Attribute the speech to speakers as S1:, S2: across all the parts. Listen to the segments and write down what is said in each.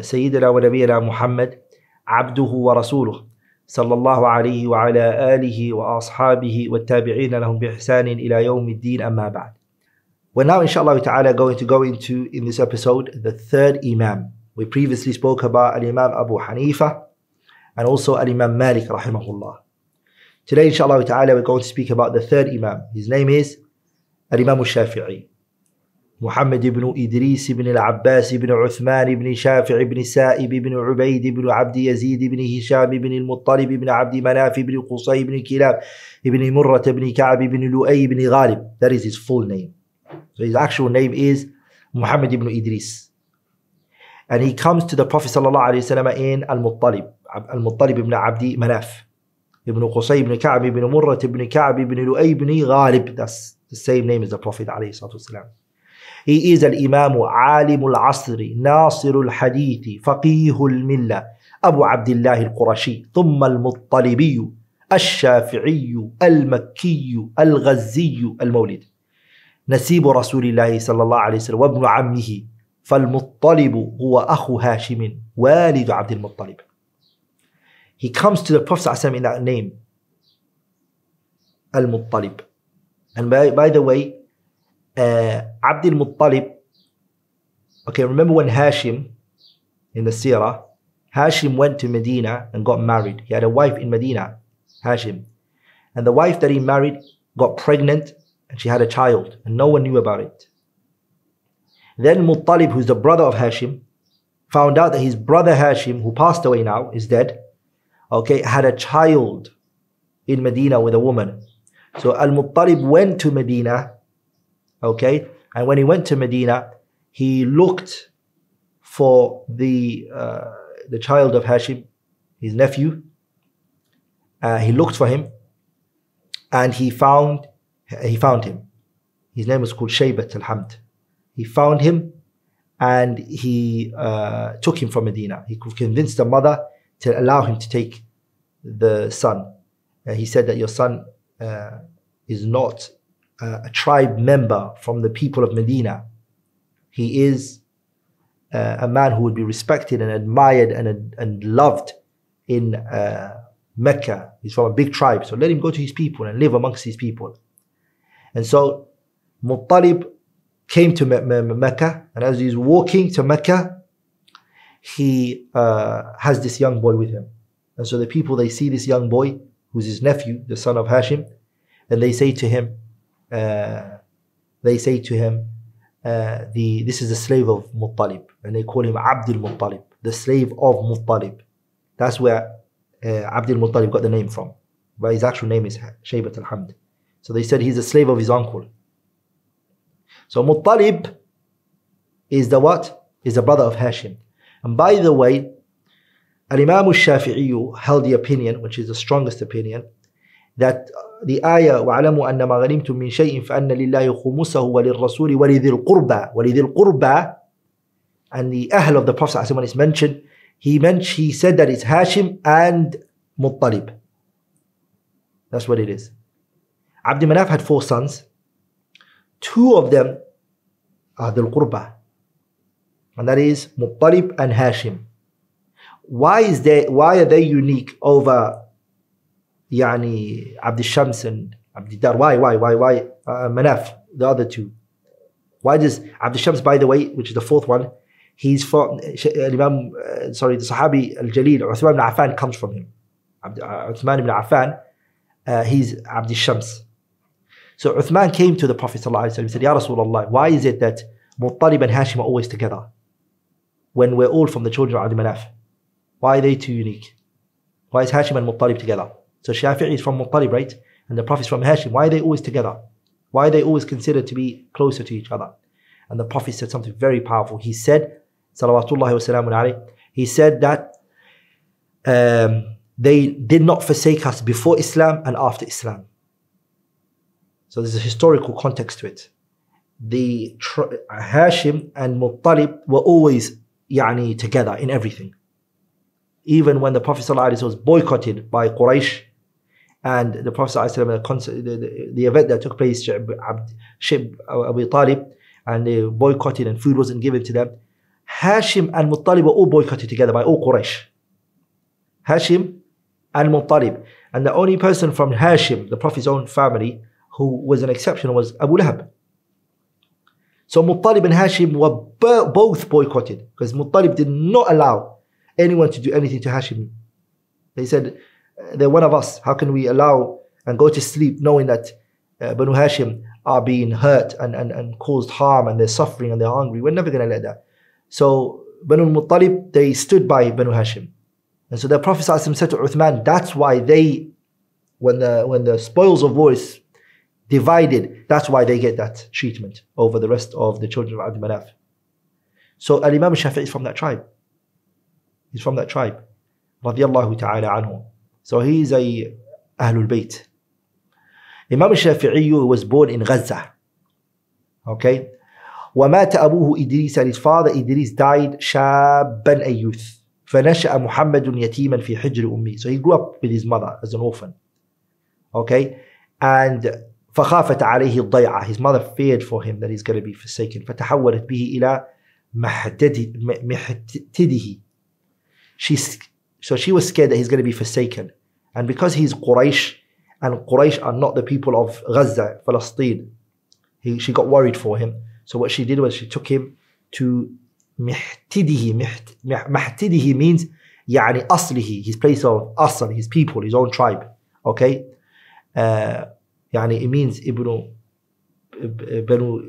S1: سيدنا ونبينا محمد عبده ورسوله صلى الله عليه وعلى اله واصحابه والتابعين لهم باحسان إلى يوم الدين اما بعد. We're now inshallah ta'ala going to go into in this episode the third Imam. We previously spoke about Al-Imam Abu Hanifa and also Al-Imam Malik rahimahullah. Today inshallah ta'ala we're going to speak about the third Imam. His name is Al-Imam Al-Shafi'i. محمد بن إدريس بن العباس بن عثمان بن شافع بن سائب بن عبيد بن عبد يزيد بن هشام بن المطلب بن عبد مناف بن قصي بن كلاب بن مرة بن كعب بن لؤي بن غالب That is his full name. So his actual name is Muhammad ibn Idris. And he comes to the Prophet sallallahu alaihi wasallam in Al-Muttalib. Al-Muttalib ibn Abdi Manaf. Ibn Qusay ibn Ka'b ibn Murrat ibn Ka'b ibn Lu'ay ibn Ghalib. That's the same name as the Prophet alayhi salatu wasalam. He is الإمام عالم العصر ناصر الحديث فقيه الملة أبو عبد الله القرشي ثم المطلبي الشافعي المكي الغزي المولد نسيب رسول الله صلى الله عليه وسلم وابن عمه فالمطلب هو أخو هاشم والد عبد المطلب He comes to the Prophet ﷺ in that name Al-Muttalib. And by, by the way uh, Abdul Muttalib. Okay, remember when Hashim in the Sirah, Hashim went to Medina and got married. He had a wife in Medina, Hashim. And the wife that he married got pregnant and she had a child and no one knew about it. Then Muttalib, who's the brother of Hashim, found out that his brother Hashim, who passed away now, is dead, okay, had a child in Medina with a woman. So Al Muttalib went to Medina Okay, and when he went to Medina, he looked for the uh, the child of Hashim, his nephew. Uh, he looked for him, and he found he found him. His name was called Shaybat al-Hamd. He found him, and he uh, took him from Medina. He convinced the mother to allow him to take the son. he said that your son uh, is not uh, a tribe member from the people of Medina. He is uh, a man who would be respected and admired and, and loved in uh, Mecca. He's from a big tribe, so let him go to his people and live amongst his people. And so Muttalib came to Me- Me- Mecca, and as he's walking to Mecca, he uh, has this young boy with him. And so the people they see this young boy, who's his nephew, the son of Hashim, and they say to him, they say to him, uh, the this is the slave of Muttalib, and they call him Abdul Muttalib, the slave of Muttalib. That's where uh, Abdul Muttalib got the name from. But his actual name is Shaybat al Hamd. So they said he's a slave of his uncle. So Muttalib is the what? Is the brother of Hashim. And by the way, Al Imam al Shafi'i held the opinion, which is the strongest opinion, that ayah وَعْلَمُوا أَنَّ مَا غَنِمْتُم مِّن شَيْءٍ فَأَنَّ لِلَّهِ خُمُسَهُ وَلِلرَّسُولِ وَلِذِي الْقُرْبَى وَلِذِي الْقُرْبَى and the Ahl of the Prophet when it's mentioned he mentioned he said that it's Hashim and Muttalib that's what it is Abd Manaf had four sons two of them are the Qurba and that is Muttalib and Hashim why is they why are they unique over يعني عبد الشمس and عبد الدار why why why why uh, Manaf the other two why does Abd Shams by the way which is the fourth one he's from Imam uh, sorry the Sahabi Al-Jalil Uthman ibn Affan comes from him Abd, uh, Uthman ibn Affan uh, he's Abd Shams so Uthman came to the Prophet ﷺ and said Ya Rasulullah why is it that Muttalib and Hashim are always together when we're all from the children of Abd Manaf why are they two unique why is Hashim and Muttalib together So Shafi'i is from Muttalib, right? And the Prophet is from Hashim. Why are they always together? Why are they always considered to be closer to each other? And the Prophet said something very powerful. He said salawatullahi wasalamun alayh, he said that um, they did not forsake us before Islam and after Islam. So there's a historical context to it. The Hashim and Muttalib were always yani, together in everything. Even when the Prophet ﷺ was boycotted by Quraysh and the Prophet ﷺ, the, the, the event that took place, Shib Abu Talib, and they boycotted and food wasn't given to them. Hashim and Muttalib were all boycotted together by all Quraysh. Hashim and Muttalib. And the only person from Hashim, the Prophet's own family, who was an exception was Abu Lahab. So Muttalib and Hashim were both boycotted because Muttalib did not allow anyone to do anything to Hashim. They said, they're one of us. How can we allow and go to sleep knowing that uh, Banu Hashim are being hurt and, and, and caused harm and they're suffering and they're hungry? We're never going to let that. So Banu Muttalib, they stood by Banu Hashim. And so the Prophet said to Uthman, that's why they, when the, when the spoils of war is divided, that's why they get that treatment over the rest of the children of Abd Manaf. So Al Imam Shafi'i is from that tribe. He's from that tribe. Radiallahu ta'ala anhu. So he is a Ahlul Bayt. Imam Shafi'i was born in Gaza. Okay. ومات أبوه إدريس and his father Idris died شابا a youth فنشأ محمد يتيما في حجر أمه so he grew up with his mother as an orphan okay and فخافت عليه الضيعة his mother feared for him that he's going to be forsaken فتحولت به إلى محتده she's so she was scared that he's going to be forsaken and because he's Quraysh and Quraysh are not the people of Gaza Palestine he, she got worried for him so what she did was she took him to محتده محتده means يعني أصله his place of أصل his people his own tribe okay uh, يعني it means ابن بنو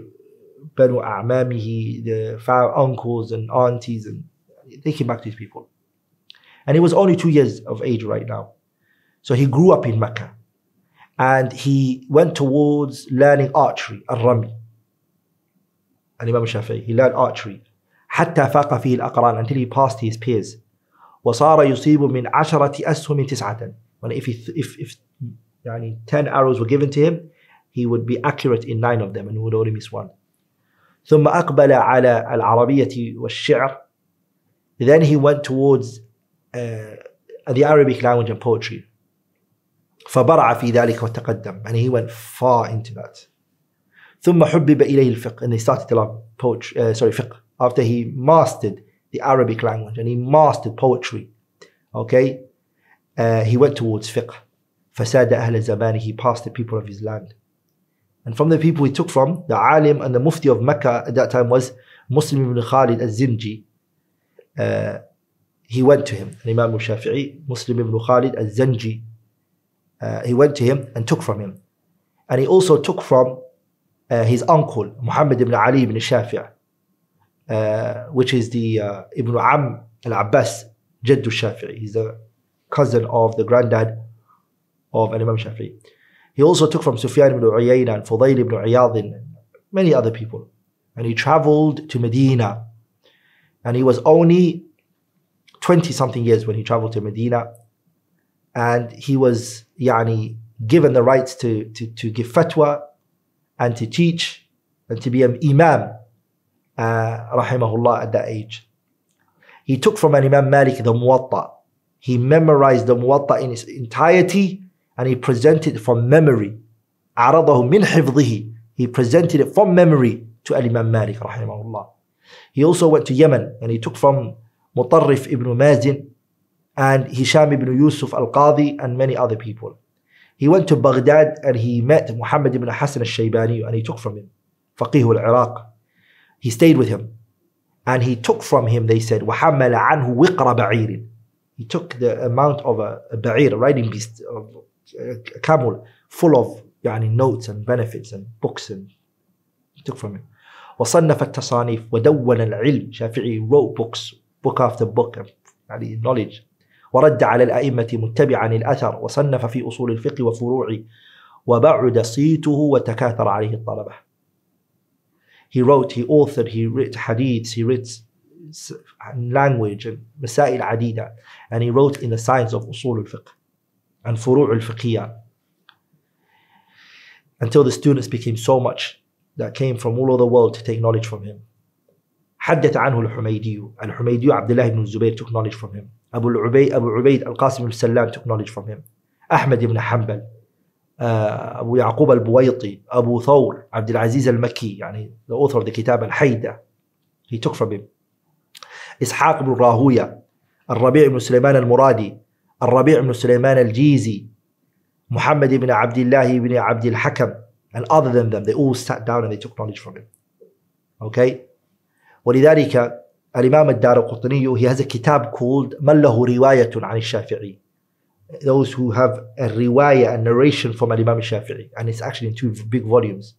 S1: بنو أعمامه the uncles and aunties and they came back to his people and he was only two years of age right now so he grew up in Mecca and he went towards learning archery الرمي الإمام الشافعي he learned archery حتى فاق فيه الأقران until he passed his peers وصار يصيب من عشرة أسهم تسعة when if, he, if, if يعني 10 arrows were given to him he would be accurate in nine of them and he would only miss one ثم أقبل على العربية والشعر then he went towards uh, uh, the Arabic language and poetry. فبرع في ذلك وتقدم. And he went far into that. ثم حبب إليه الفقه. And they started to love poetry uh, sorry fiqh. After he mastered the Arabic language and he mastered poetry okay uh, he went towards fiqh. فساد أهل زمانه he passed the people of his land. And from the people he took from the alim and the mufti of Mecca at that time was Muslim ibn Khalid al-Zanji uh, he went to him Imam al-Shafi'i Muslim ibn Khalid al-Zanji uh, he went to him and took from him. And he also took from uh, his uncle Muhammad ibn Ali ibn Shafi' uh, which is the uh, Ibn Am al-Abbas Jaddu Shafi'i. He's the cousin of the granddad of Imam Shafi'i. He also took from Sufyan ibn Uyayna and Fudayl ibn Iyad and many other people. And he traveled to Medina. And he was only 20 something years when he traveled to Medina and he was yani, given the rights to, to, to give fatwa and to teach and to be an imam, uh, rahimahullah, at that age. He took from an Imam Malik the Muwatta. He memorized the Muwatta in its entirety and he presented it from memory. عرضه من حفظه. He presented it from memory to Imam Malik, rahimahullah. He also went to Yemen and he took from Mutarrif ibn Mazin and Hisham ibn Yusuf al-Qadi and many other people. He went to Baghdad and he met Muhammad ibn Hassan al-Shaybani and he took from him. Faqih al-Iraq. He stayed with him. And he took from him, they said, وَحَمَّلَ عَنْهُ وِقْرَ بَعِيرٍ He took the amount of a, a ba'ir, a riding beast, of a camel, full of يعني, notes and benefits and books and he took from him. وصنف التصانيف ودون العلم شافعي wrote books book after book يعني knowledge ورد على الأئمة متبعا الأثر وصنف في أصول الفقه وفروعه وبعد صيته وتكاثر عليه الطلبة He wrote, he authored, he wrote hadiths, he wrote language and مسائل عديدة and he wrote in the science of أصول الفقه and فروع الفقهية until the students became so much that came from all over the world to take knowledge from him حدث عنه الحميدي الحميدي عبد الله بن الزبير took knowledge from him. أبو العبيد أبو عبيد القاسم بن سلام took knowledge from him. أحمد بن حنبل. آه، أبو يعقوب البويطي. أبو ثور عبد العزيز المكي. يعني the author of the كتاب الحيدة. He took from him. إسحاق بن راهوية. الربيع بن سليمان المرادي. الربيع بن سليمان الجيزي. محمد بن عبد الله بن عبد الحكم. And other than them they all sat down and they took knowledge from him. Okay? ولذلك الإمام الدار قطني he has a كتاب called من له رواية عن الشافعي those who have a رواية a narration from الإمام الشافعي and it's actually in two big volumes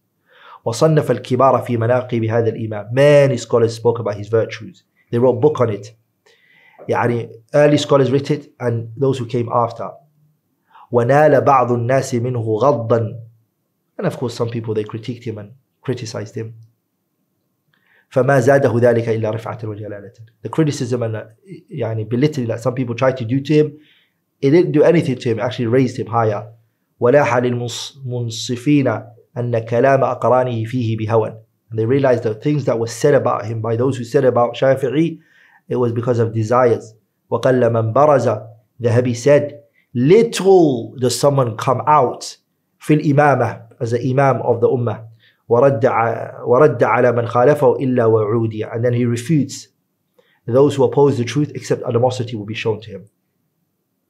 S1: وصنف الكبار في مناقب هذا الإمام many scholars spoke about his virtues they wrote book on it يعني early scholars wrote it and those who came after ونال بعض الناس منه غضا and of course some people they critiqued him and criticized him فما زاده ذلك إلا رفعة وجلالة the criticism and uh, يعني belittling that some people tried to do to him it didn't do anything to him actually raised him higher ولاح للمنصفين أن كلام أقرانه فيه بهوى and they realized the things that were said about him by those who said about Shafi'i it was because of desires وقل من برز ذهبي said little does someone come out في الإمامة as the imam of the ummah ورد ورد على من خالفه إلا وعودي and then he refutes those who oppose the truth except animosity will be shown to him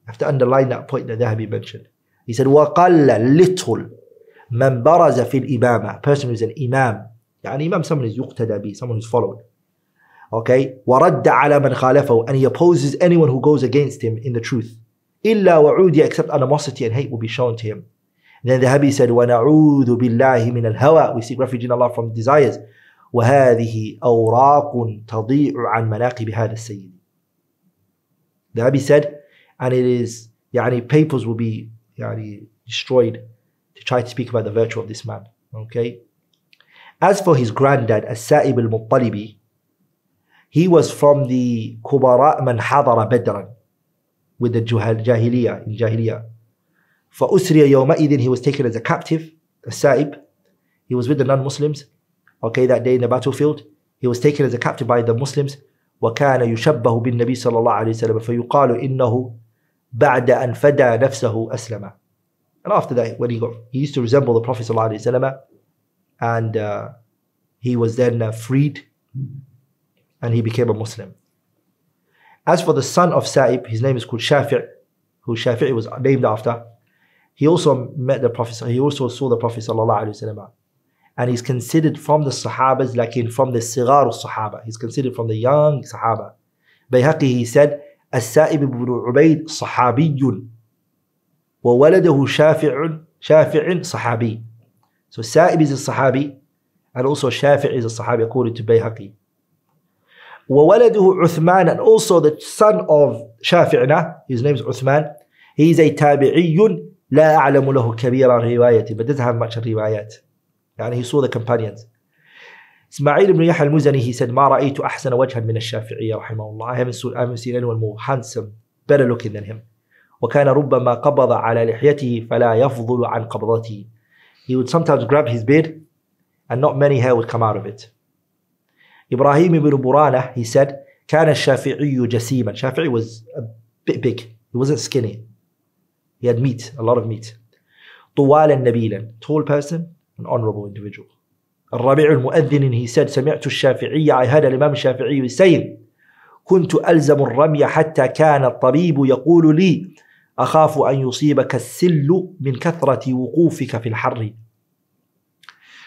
S1: I have to underline that point that Dhahabi mentioned he said وقل little من برز في الإمامة person who's an imam يعني imam someone who's يقتدى به someone who's followed okay ورد على من خالفه and he opposes anyone who goes against him in the truth إلا وعودي except animosity and hate will be shown to him Then Dhahabi said, وَنَعُوذُ بِاللَّهِ مِنَ الْهَوَى We seek refuge in Allah from desires. وَهَذِهِ أَوْرَاقٌ تَضِيعُ عَنْ مَنَاقِبِ هَذَا السَّيِّدِ Dhahabi said, and it is, يعني, papers will be يعني, destroyed to try to speak about the virtue of this man. Okay. As for his granddad, As-Sa'ib al-Muttalibi, he was from the Kubara من حضر بدرا with the Jahiliyyah, in Jahiliyyah. جاهلية فأسري يومئذ he was taken as a captive a saib he was with the non-Muslims okay that day in the battlefield he was taken as a captive by the Muslims وكان يشبه بالنبي صلى الله عليه وسلم فيقال إنه بعد أن فدى نفسه أسلم and after that when he got he used to resemble the Prophet صلى الله عليه وسلم and uh, he was then uh, freed and he became a Muslim as for the son of Sa'ib his name is called Shafi' who Shafi'i was named after he also met the Prophet, he also saw the Prophet sallallahu alaihi wasallam. And he's considered from the Sahabas, like in from the Sigar al-Sahaba. He's considered from the young Sahaba. Bayhaqi, he said, السائب بن عبيد صحابي وولده شافع شافع صحابي. So Sa'ib is a Sahabi and also Shafi' is a Sahabi according to Bayhaqi. وولده عثمان and also the son of Shafi'na, his name is Uthman, he is a tabi'i لا أعلم له كبير رواية but doesn't have much روايات يعني saw the companions إسماعيل بن يحيى المزني said ما رأيت أحسن وجها من الشافعية رحمه الله I haven't seen, I haven't seen anyone more handsome better looking وكان ربما قبض على لحيته فلا يفضل عن قبضته he would sometimes grab his beard and not many hair would come out of it إبراهيم بن برانة he said كان الشافعي جسيما Shafi'i was a bit big he wasn't skinny he had meat a lot of meat طوالا نبيلا tall person an honorable individual الربيع المؤذن he said سمعت الشافعي I heard الإمام الشافعي saying كنت ألزم الرمي حتى كان الطبيب يقول لي أخاف أن يصيبك السل من كثرة وقوفك في الحر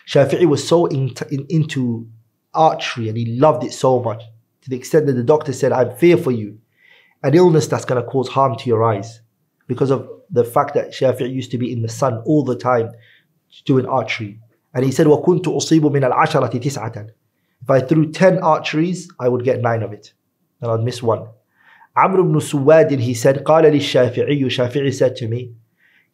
S1: Shafi'i was so in, in, into archery and he loved it so much to the extent that the doctor said, I fear for you an illness that's going to cause harm to your eyes because of the fact that Shafi'i used to be in the sun all the time doing archery. And he said, وَكُنْتُ أُصِيبُ مِنَ الْعَشَرَةِ تِسْعَةً If I threw 10 archeries, I would get 9 of it. And I'd miss one. Amr ibn Suwad, he said, قال للشافعي Shafi'i said to me,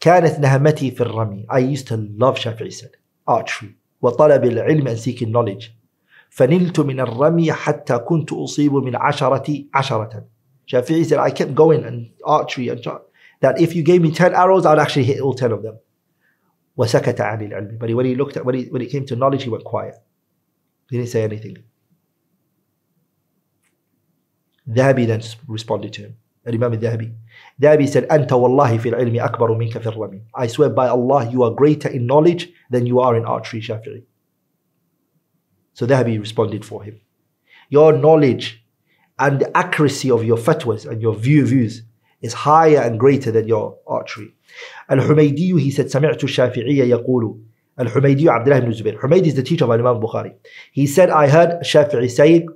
S1: كانت نهمتي في الرمي. I used to love Shafi'i said, archery. وطلب العلم and seeking knowledge. فنلت من الرمي حتى كنت أصيب من عشرة عشرة Shafi'i said I kept going and archery and that if you gave me 10 arrows, I'd actually hit all 10 of them. وَسَكَتَ عَنِ الْعِلْمِ But when he looked at, when, he, when it came to knowledge, he went quiet. He didn't say anything. Dhahabi then responded to him. Remember Dhahabi. Dhahabi said, أَنْتَ وَاللَّهِ فِي ilmi أَكْبَرُ مِنْكَ فِي الرَّمِي I swear by Allah, you are greater in knowledge than you are in archery, Shafi'i. So Dhahabi responded for him. Your knowledge and the accuracy of your fatwas and your view views is higher and greater than your archery الحميدي he said سمعت الشافعي يقول الحميدي عبد الله بن الزبير حميدي is the teacher of Imam Bukhari he said I heard Shafi'i saying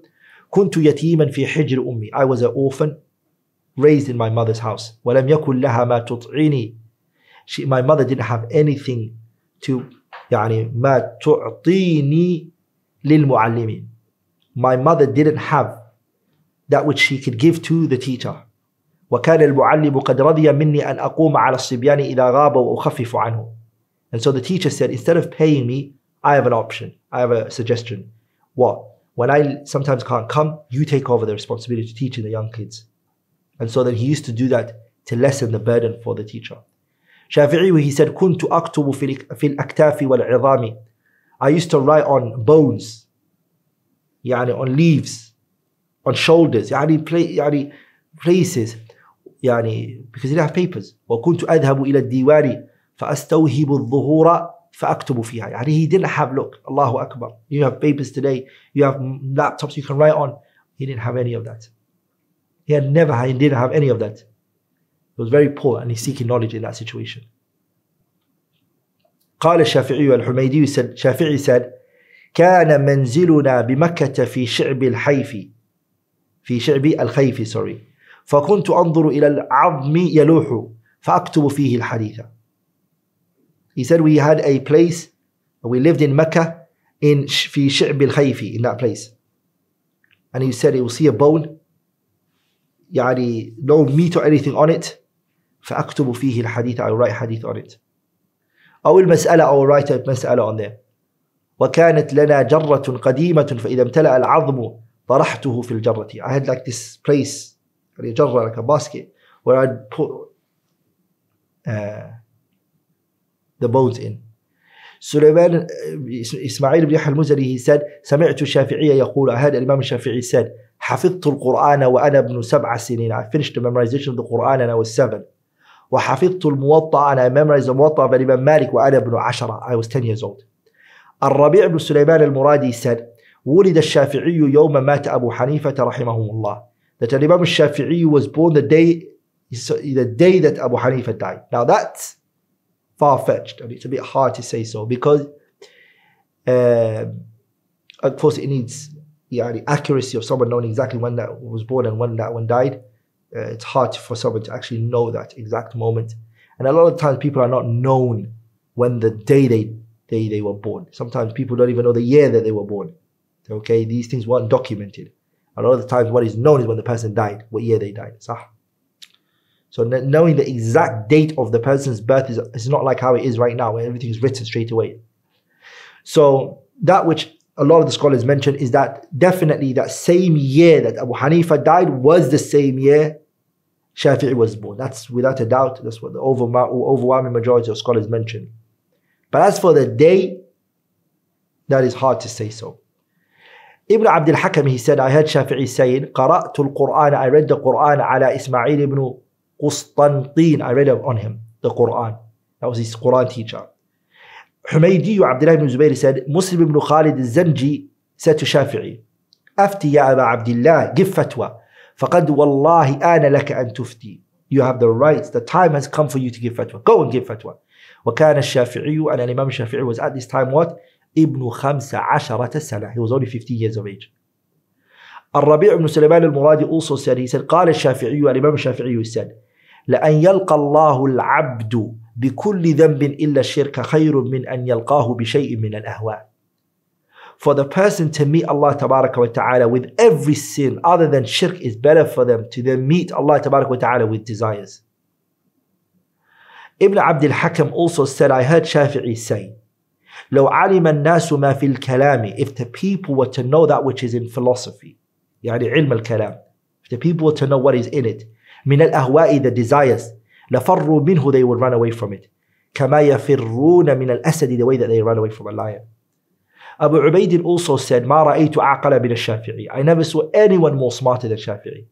S1: كنت يتيما في حجر أمي I was an orphan raised in my mother's house ولم يكن لها ما تطعيني she, my mother didn't have anything to يعني ما تعطيني للمعلمين my mother didn't have that which she could give to the teacher وكان المعلم قد رضي مني أن أقوم على الصبيان إذا غاب وأخفف عنه and so the teacher said instead of paying me I have an option I have a suggestion what when I sometimes can't come you take over the responsibility to teaching the young kids and so then he used to do that to lessen the burden for the teacher Shafi'i he said كنت أكتب في الأكتاف والعظام I used to write on bones يعني on leaves on shoulders يعني play يعني places يعني because didn't have papers وكنت أذهب إلى الديوان فأستوهب الظهور فأكتب فيها يعني he didn't have look الله أكبر you have papers today you have laptops you can write on he didn't have any of that he had never he didn't have any of that he was very poor and he's seeking knowledge in that situation قال الشافعي الحميدي said شافعي said كان منزلنا بمكة في شعب الحيف في شعب الخيف sorry فكنت أنظر إلى العظم يلوح فأكتب فيه الحديث He said we had a place we lived in Mecca in في شعب الخيف in that place and he said he will see a bone يعني no meat or anything on it فأكتب فيه الحديث I will write hadith on it أو المسألة أو write a مسألة on there وكانت لنا جرة قديمة فإذا امتلأ العظم طرحته في الجرة I had like this place like a basket where I'd put uh, the bones in. سليمان إسماعيل بن يحيى المزني said سمعت الشافعي يقول heard الإمام الشافعي said حفظت القرآن وأنا ابن سبع سنين؟ I finished the memorization of the Quran and I was seven. وحفظت الموطأ and I memorized the موطأ of الإمام مالك وأنا ابن عشرة. I was 10 years old. الربيع بن سليمان المرادي said ولد الشافعي يوم مات أبو حنيفة رحمه الله. that Imam Shafi'i was born the day, the day that Abu Hanifa died. Now that's far-fetched and it's a bit hard to say so because uh, of course it needs yeah, the accuracy of someone knowing exactly when that was born and when that one died. Uh, it's hard for someone to actually know that exact moment. And a lot of times people are not known when the day they, they, they were born. Sometimes people don't even know the year that they were born. Okay, these things weren't documented a lot of the times what is known is when the person died what year they died صح so knowing the exact date of the person's birth is, is not like how it is right now, where everything is written straight away. So that which a lot of the scholars mention is that definitely that same year that Abu Hanifa died was the same year Shafi'i was born. That's without a doubt. That's what the overwhelming majority of scholars mention. But as for the day, that is hard to say so. Ibn Abdul Hakam, he said, I heard Shafi'i saying, قرأت القرآن, I read the Quran على إسماعيل ibn Qustantin. I read on him, the Quran. That was his Quran teacher. Humaydi Abdullah ibn Zubayr said, Muslim ibn Khalid al-Zanji said to Shafi'i, أفتي يا أبا عبد الله, give fatwa. فقد والله آن لك أن تفتي. You have the rights, the time has come for you to give fatwa. Go and give fatwa. وكان الشافعي, and Imam Shafi'i was at this time what? ابن خمس عشرة سنة. He was only 15 years of age. الربيع بن سليمان المرادي also said, he said, قال الشافعي, الإمام الشافعي said, لأن يلقى الله العبد بكل ذنب إلا الشرك خير من أن يلقاه بشيء من الأهواء. For the person to meet Allah تبارك وتعالى with every sin other than shirk is better for them to then meet Allah تبارك وتعالى with desires. Ibn Abdul Hakam also said, I heard Shafi'i say, لو علم الناس ما في الكلام if the people were to know that which is in philosophy يعني علم الكلام if the people were to know what is in it من الأهواء the desires لفروا منه they would run away from it كما يفرون من الأسد the way that they run away from a lion Abu Ubaid also said ما رأيت أعقل من الشافعي I never saw anyone more smarter than Shafi'i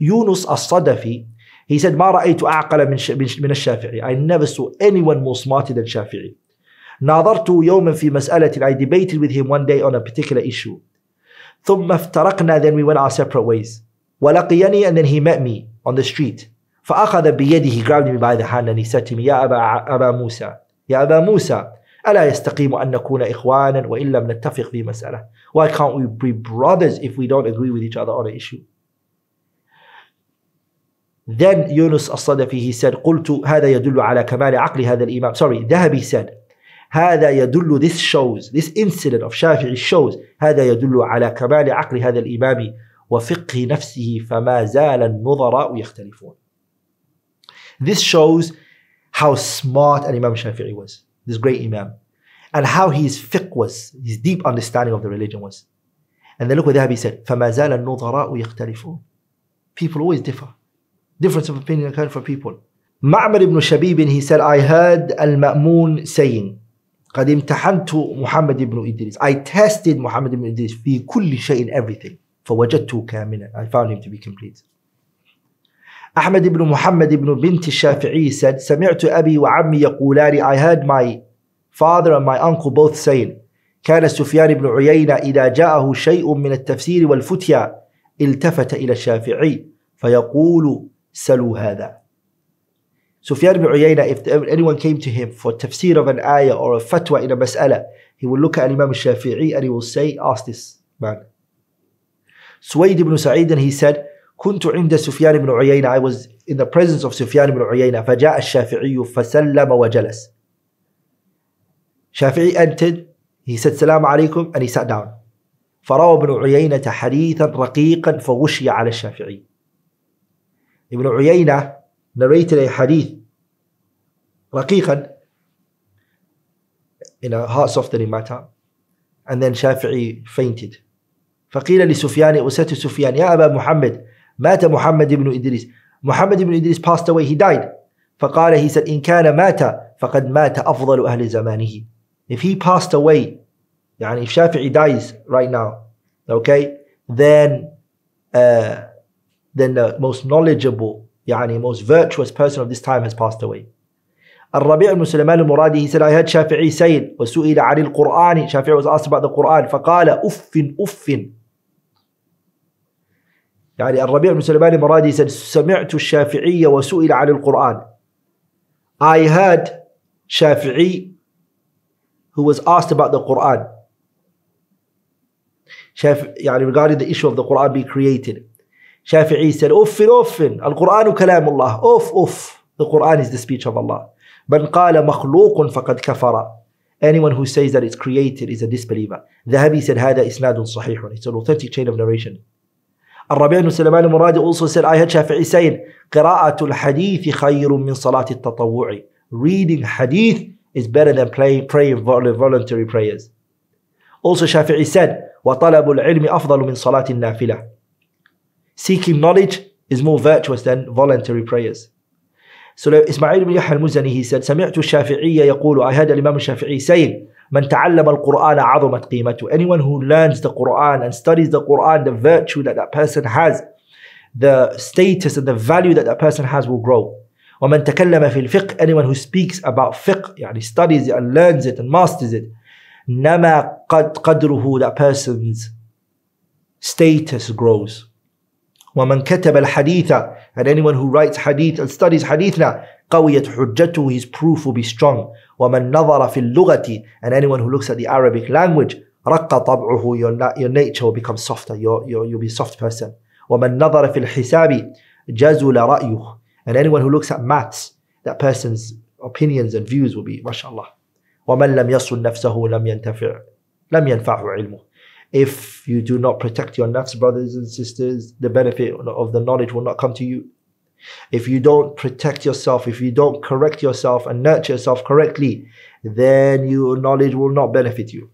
S1: Yunus الصدفي he said ما رأيت أعقل من من الشافعي I never saw anyone more smarter than Shafi'i ناظرته يوما في مسألة I debated with him one day on a particular issue ثم افترقنا then we went our separate ways ولقيني and then he met me on the street فأخذ بيدي he grabbed me by the hand and he said to me يا أبا, أبا موسى يا أبا موسى ألا يستقيم أن نكون إخوانا وإن لم نتفق في مسألة Why can't we be brothers if we don't agree with each other on an issue Then Yunus الصدفي he said قلت هذا يدل على كمال عقل هذا الإمام sorry ذهبي said هذا يدل this shows this incident of Shafi'i shows هذا يدل على كمال عقل هذا الإمام وفقه نفسه فما زال النظراء يختلفون This shows how smart an Imam Shafi'i was this great Imam and how his fiqh was his deep understanding of the religion was and then look what Dhahabi said فما زال النظراء يختلفون people always differ difference of opinion occurred for people Ma'mar ibn Shabib he said I heard al-Ma'mun saying قد امتحنت محمد بن إدريس. I tested محمد بن إدريس في كل شيء in everything. فوجدته كاملا. I found him to be complete. أحمد بن محمد بن بنت الشافعي said سمعت أبي وعمي يقولان I heard my father and my uncle both saying كان سفيان بن عيينة إذا جاءه شيء من التفسير والفتيا التفت إلى الشافعي فيقول سلوا هذا Sufyan ibn Uyayna, if anyone came to him for tafsir of an ayah or a fatwa in a mas'ala, he will look at Imam Shafi'i and he will say, ask this man. Suwaid ibn Sa'id and he said, كنت عند سفيان بن عيينة I was in the presence of سفيان بن عيينة فجاء الشافعي فسلم وجلس Shafi'i entered he said سلام عليكم and he sat down فروى ابن عيينة حديثا رقيقا فغشي على الشافعي ابن عيينة narrated a hadith رقيقا in a heart softening matter and then Shafi'i fainted فقيل لسفيان أسات سفيان يا أبا محمد مات محمد بن إدريس محمد بن إدريس passed away he died فقال he said إن كان مات فقد مات أفضل أهل زمانه if he passed away يعني if Shafi'i dies right now okay then uh, then the most knowledgeable يعني most virtuous person of this time has passed away الربيع بن سليمان المرادي he said I heard Shafi'i saying وسئل عن القرآن Shafi'i was asked about the Quran فقال أف أف يعني الربيع بن سليمان المرادي said سمعت الشافعي وسئل عن القرآن I heard Shafi'i who was asked about the Quran شاف يعني regarding the issue of the Quran being created Shafi'i said أف القرآن كلام الله أف أف the Quran is the speech of Allah من قال مخلوق فقد كفر anyone who says that it's created is a disbeliever ذهبي said هذا إسناد صحيح it's an authentic chain of narration الربيع بن سليمان المرادي also said I heard Shafi'i saying قراءة الحديث خير من صلاة التطوع reading hadith is better than praying voluntary prayers also Shafi'i said وطلب العلم أفضل من صلاة النافلة seeking knowledge is more virtuous than voluntary prayers So Ismail ibn Yahya al-Muzani he said سمعت الشافعي يقول I heard Imam al-Shafi'i saying من تعلم القرآن عظمت قيمته anyone who learns the Quran and studies the Quran the virtue that that person has the status and the value that that person has will grow ومن تكلم في الفقه anyone who speaks about fiqh يعني studies it and learns it and masters it نما قد قدره that person's status grows ومن كتب الحديث and anyone who writes hadith and studies hadithna قويت حجته his proof will be strong ومن نظر في اللغة and anyone who looks at the Arabic language رق طبعه your, your nature will become softer your, your, you'll be a soft person ومن نظر في الحساب جزل رأيه and anyone who looks at maths that person's opinions and views will be mashallah ومن لم يصل نفسه لم ينتفع لم ينفعه علمه if you do not protect your nafs, brothers and sisters, the benefit of the knowledge will not come to you. If you don't protect yourself, if you don't correct yourself and nurture yourself correctly, then your knowledge will not benefit you.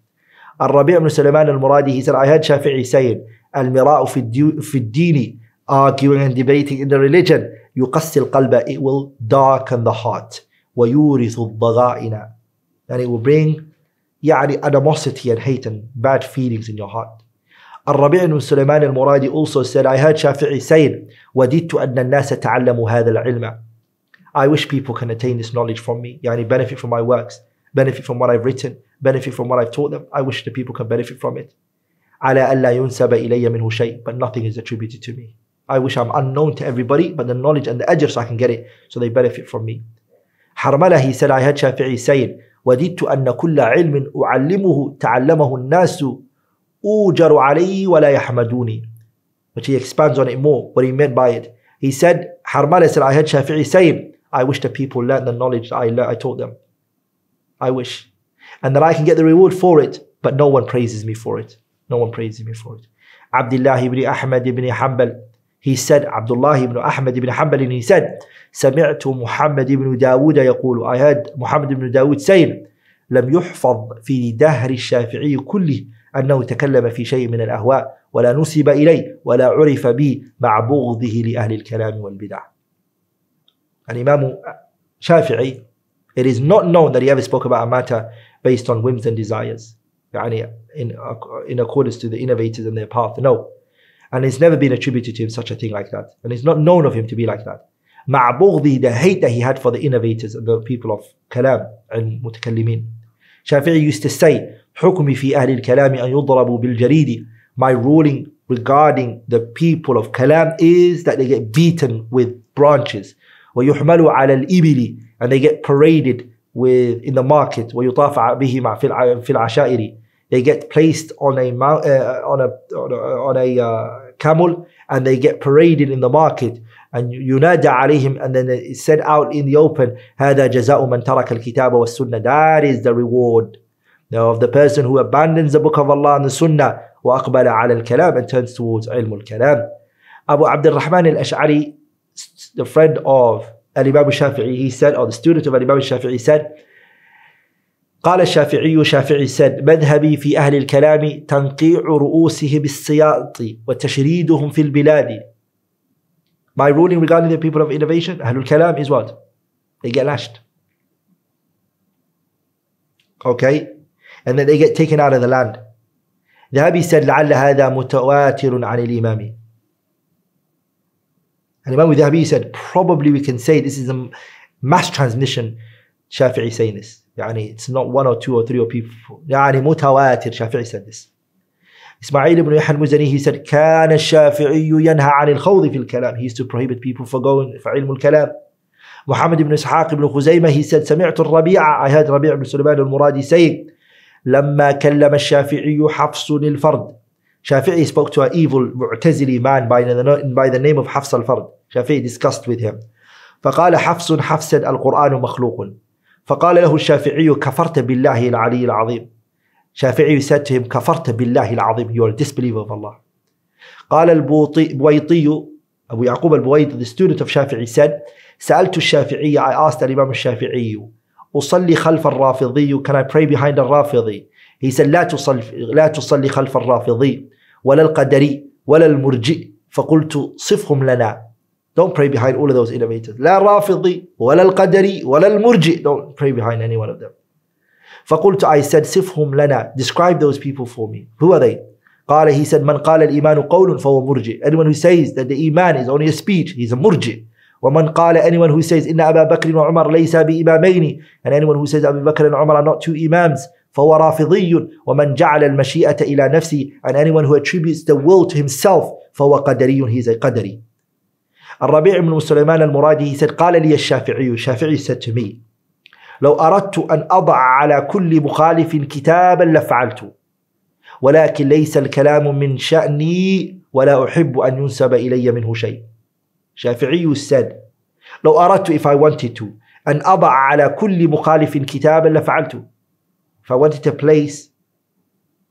S1: Al-Rabi' ibn Sulaiman al-Muradi, he said, I heard Shafi'i saying, Al-mira'u fi dini, arguing and debating in the religion, يقسي القلب, it will darken the heart. ويورث الضغائن. And it will bring يعني animosity and hate and bad feelings in your heart. الربيع بن سليمان المرادي also said I heard Shafi'i saying وددت أن الناس تعلموا هذا العلم I wish people can attain this knowledge from me يعني benefit from my works benefit from what I've written benefit from what I've taught them I wish the people can benefit from it على ألا ينسب إلي منه شيء but nothing is attributed to me I wish I'm unknown to everybody but the knowledge and the ajr so I can get it so they benefit from me Harmala he said I heard Shafi'i saying وددت أن كل علم أعلمه تعلمه الناس أوجر عليه ولا يحمدوني but he expands on it more what he meant by it he said Harmala said I heard Shafi'i saying I wish the people learn the knowledge I, learned, I taught them I wish and that I can get the reward for it but no one praises me for it no one praises me for it Abdullah ibn Ahmad ibn Hanbal he said Abdullah ibn Ahmad ibn Hanbal and he said سمعت محمد بن داود يقول I heard Muhammad ibn Dawood saying لم يحفظ في دهر الشافعي كله أنه تكلم في شيء من الأهواء ولا نسب إليه ولا عرف به مع بغضه لأهل الكلام والبدع الإمام Shafi'i it is not known that he ever spoke about a matter based on whims and desires يعني in, in accordance to the innovators and their path no and it's never been attributed to him such a thing like that and it's not known of him to be like that مع بغضه the hate that he had for the innovators and the people of كلام المتكلمين Shafi'i used to say حكمي في أهل الكلام أن يضربوا بالجريد my ruling regarding the people of Kalam is that they get beaten with branches ويحملوا على الإبل and they get paraded with in the market ويطاف بهما في العشائر they get placed on a uh, on a on a, on a uh, camel and they get paraded in the market and ينادى عليهم and then it's said out in the open هذا جزاء من ترك الكتاب والسنة that is the reward now, of the person who abandons the book of Allah and the Sunnah وأقبل على الكلام and turns towards علم الكلام. Abu Abdul Rahman al-Ash'ari, the friend of Al-Imam al-Shafi'i, he said, or the student of Al-Imam al-Shafi'i said, قال الشافعي شافعي said مذهبي في أهل الكلام تنقيع رؤوسه بالسياط وتشريدهم في البلاد My ruling regarding the people of innovation, أهل الكلام is what? They get lashed. Okay? and then they get taken out of the land. ذهبي said لعل هذا متواتر عن الإمام. And Imam Dhahabi said probably we can say this is a mass transmission Shafi'i saying this. يعني it's not one or two or three or people. يعني متواتر Shafi'i said this. إسماعيل ibn Yahya al-Muzani he said كان الشافعي ينهى عن الخوض في الكلام. He used to prohibit people for going for علم الكلام. محمد بن إسحاق بن خزيمة he said سمعت الربيع I heard ربيع بن سليمان المرادي saying لما كلم الشافعي حفص الفرد Shafi'i spoke to an evil Mu'tazili man by the, by the name of Hafs al-Fard. Shafi'i discussed with him. فقال حفص حفص القرآن مخلوق. فقال له الشافعي كفرت بالله العلي العظيم. To him كفرت بالله العظيم. You are a disbeliever of Allah. قال البويطي أبو يعقوب البويطي the student of Shafi'i said سألت الشافعي I asked الإمام الشافعي أصلي خلف الرافضي؟ Can I pray behind الرافضي he said لا تصلي لا تصلي خلف الرافضي ولا القدري ولا المرجئ. فقلت صفهم لنا. Don't pray behind all of those innovators. لا الرافضي ولا القدري ولا المرجئ. Don't pray behind any one of them. فقلت I said صفهم لنا describe those people for me who are they قال he said من قال الإيمان قول فهو مرجئ anyone who says that the iman is only a speech he's a مرجئ ومن قال anyone who says إن أبا بكر وعمر ليس بإمامين and anyone who says أبي بكر and Umar are not two imams فهو رافضي ومن جعل المشيئة إلى نفسه and anyone who attributes the will to himself فهو قدري he is a قدري الربيع بن سليمان المرادي said قال لي الشافعي الشافعي said to me لو أردت أن أضع على كل مخالف كتابا لفعلت. ولكن ليس الكلام من شأني ولا أحب أن ينسب إلي منه شيء. شافعي said لو أردت if I wanted to أن أضع على كل مخالف كتابا لفعلت. If I wanted to place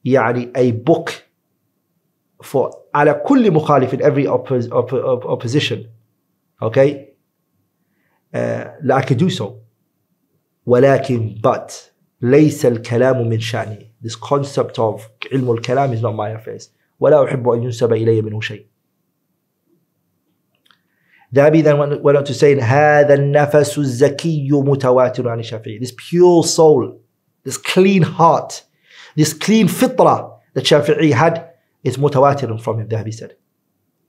S1: يعني a book for على كل مخالف in every oppos, opp, opp, opposition. Okay? Uh, I could do so. ولكن but ليس الكلام من شأني. This concept of علم الكلام is not my affairs. ولا أحب أن ينسب إلي منه شيء. ذهبي then went on to say هذا النفس الزكي متواتر عن الشافعي. This pure soul, this clean heart, this clean fitra that Shafi'i had is mutawatir from him, Dhabi said.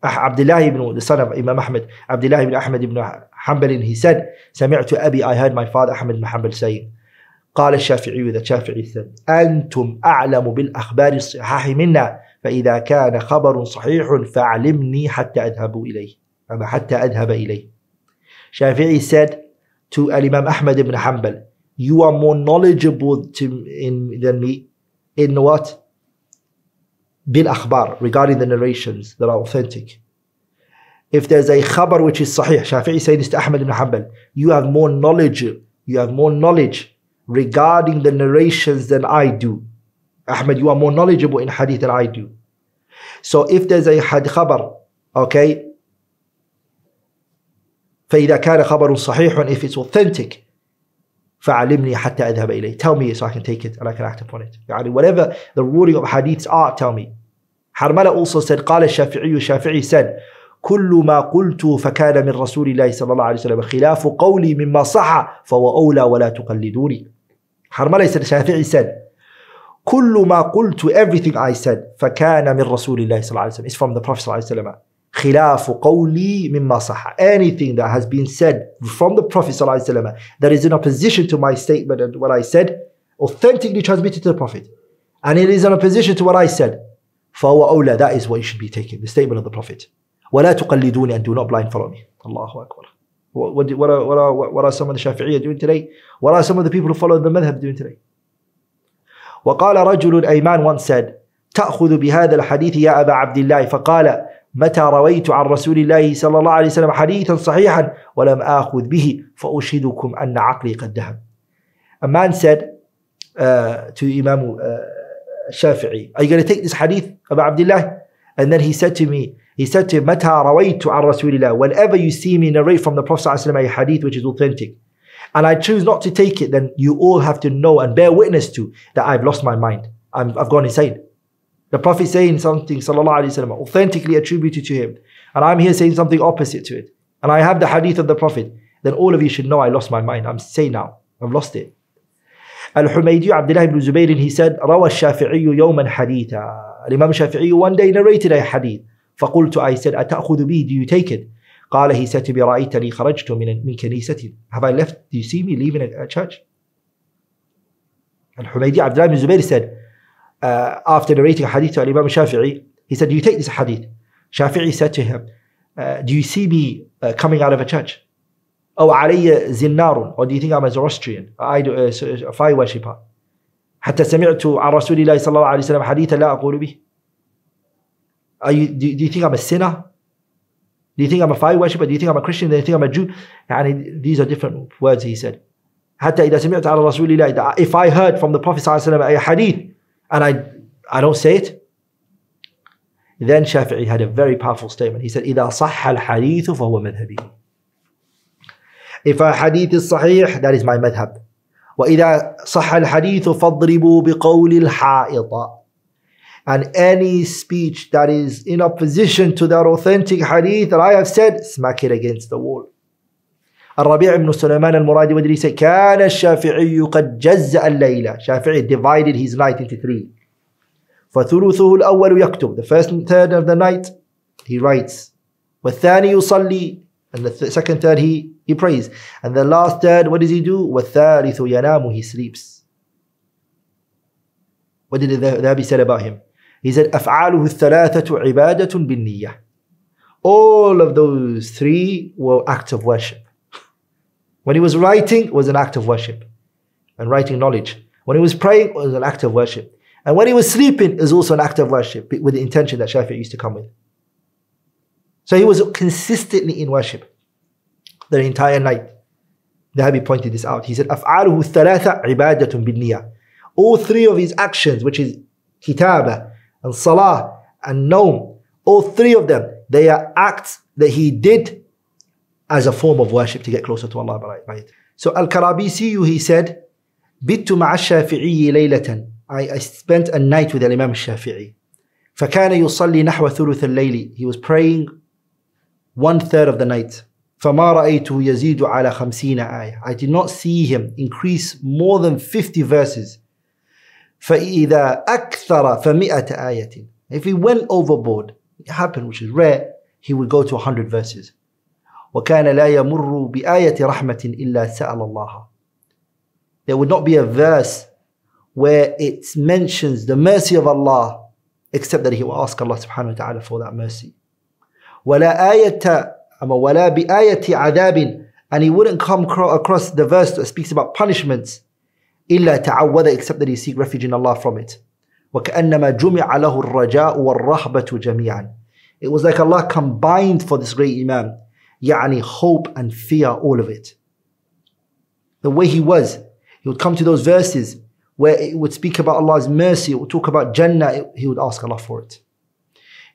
S1: Abdullah ibn, the son of Imam Ahmad, Abdullah ibn Ahmad ibn Hanbal, he said, سمعت أبي, I heard my father Ahmad ibn Hanbal saying, قال الشافعي, the Shafi'i said, أنتم أعلم بالأخبار الصحاح منا فإذا كان خبر صحيح فأعلمني حتى أذهب إليه أما حتى أذهب إليه Shafi'i said to Imam Ahmad ibn Hanbal, you are more knowledgeable to, in, than me in what? bil akhbar regarding the narrations that are authentic. If there's a khabar which is sahih, Shafi'i saying this to Ahmad ibn Hanbal, you have more knowledge, you have more knowledge regarding the narrations than I do. Ahmad, you are more knowledgeable in hadith than I do. So if there's a had khabar, okay, فإذا كان خبر صحيح if it's authentic فعلمني حتى أذهب إليه. Tell me so I can take it and I can act upon it. يعني whatever the ruling of hadiths are tell me. Harmala also said قال الشافعي الشافعي said كل ما قلت فكان من رسول الله صلى الله عليه وسلم خلاف قولي مما صح فهو أولى ولا تقلدوني. Harmala said الشافعي said كل ما قلت everything I said فكان من رسول الله صلى الله عليه وسلم. Is from the Prophet صلى الله عليه وسلم. خلاف قولي مما صح anything that has been said from the Prophet ﷺ that is in opposition to my statement and what I said authentically transmitted to the Prophet and it is in opposition to what I said فهو أولى that is what you should be taking the statement of the Prophet ولا تقلدوني and do not blind follow me الله أكبر what, what, are, what, are, what are some of the Shafi'iyya doing today what are some of the people who follow the madhab doing today وقال رجل أيمان once said تأخذ بهذا الحديث يا أبا عبد الله فقال متى رويت عن رسول الله صلى الله عليه وسلم حديثا صحيحا ولم آخذ به فأشهدكم أن عقلي قد ذهب A man said uh, to Imam uh, Shafi'i, Are you going to take this hadith about Abdullah? And then he said to me, he said to him, متى رويت عن رسول الله Whenever you see me narrate from the Prophet ﷺ a hadith which is authentic, and I choose not to take it, then you all have to know and bear witness to that I've lost my mind. I'm, I've gone insane. The Prophet saying something, sallallahu alaihi wasallam, authentically attributed to him, and I'm here saying something opposite to it, and I have the hadith of the Prophet, then all of you should know I lost my mind. I'm saying now, I've lost it. Al-Humaydi Abdullah ibn Zubayr, he said, روى الشافعي يوما حديثا. Imam Shafi'i one day narrated a hadith. فقلت, I said, أتأخذ به, do you take it? قال, he said to me, رأيتني خرجت من, من كنيستي. Have I left, do you see me leaving a, a church? Al-Humaydi Abdullah ibn Zubayr said, uh, after narrating a hadith to Imam Shafi'i, he said, Do you take this hadith? Shafi'i said to him, uh, Do you see me uh, coming out of a church? Oh, علي زنار or do you think I'm a Zoroastrian, a, a, a fire worshipper? حتى سمعت عن رسول الله صلى الله عليه وسلم حديثا لا أقول به. Are you, do, do you think I'm a sinner? Do you think I'm a fire worshipper? Do you think I'm a Christian? Do you think I'm a Jew? يعني, these are different words he said. حتى إذا سمعت عن رسول الله if I heard from the Prophet صلى الله عليه وسلم a hadith and I, I don't say it, then Shafi'i had a very powerful statement. He said, إذا صح الحديث فهو مذهبي. If a hadith is sahih, that is my madhab. وإذا صح الحديث فاضربوا بقول الحائط. And any speech that is in opposition to that authentic hadith that I have said, smack it against the wall. Al-Rabi' ibn المرادي al-Muradi كان الشافعي قد جزأ الليلة. شافعي divided his night into three. فثلثه الأول يكتب. The first third of the night, he writes. والثاني يصلي. And the second third, he, he prays. And the last third, what does he do? والثالث ينام. He sleeps. What did the Dhahabi said about him? He said, أفعاله الثلاثة عبادة بالنية. All of those three were acts of worship. When he was writing, it was an act of worship and writing knowledge. When he was praying, it was an act of worship. And when he was sleeping, it was also an act of worship with the intention that Shafi'i used to come with. So he was consistently in worship the entire night. The Dhahabi pointed this out. He said, أَفْعَالُهُ الثَّلَاثَ عِبَادَةٌ بِالنِّيَّةِ All three of his actions, which is kitabah and salah and naum, all three of them, they are acts that he did as a form of worship to get closer to Allah by, by it. So Al-Karabisi, he said, بِتُ مع الشافعي ليلة I, I spent a night with Imam Shafi'i. فكان يصلي نحو ثلث الليل. He was praying one third of the night. فما رأيته يزيد على خمسين آية. I did not see him increase more than 50 verses. فإذا أكثر فمئة آية. If he went overboard, it happened, which is rare, he would go to 100 verses. وكان لا يمر بآية رحمة إلا سأل الله. There would not be a verse where it mentions the mercy of Allah except that he will ask Allah subhanahu wa ta'ala for that mercy. ولا آية ولا بآية عذاب and he wouldn't come across the verse that speaks about punishments إلا تعوذ except that he seek refuge in Allah from it. وكأنما جمع له الرجاء والرهبة جميعا. It was like Allah combined for this great Imam yani hope and fear all of it. The way he was, he would come to those verses where it would speak about Allah's mercy, it would talk about Jannah, it, he would ask Allah for it.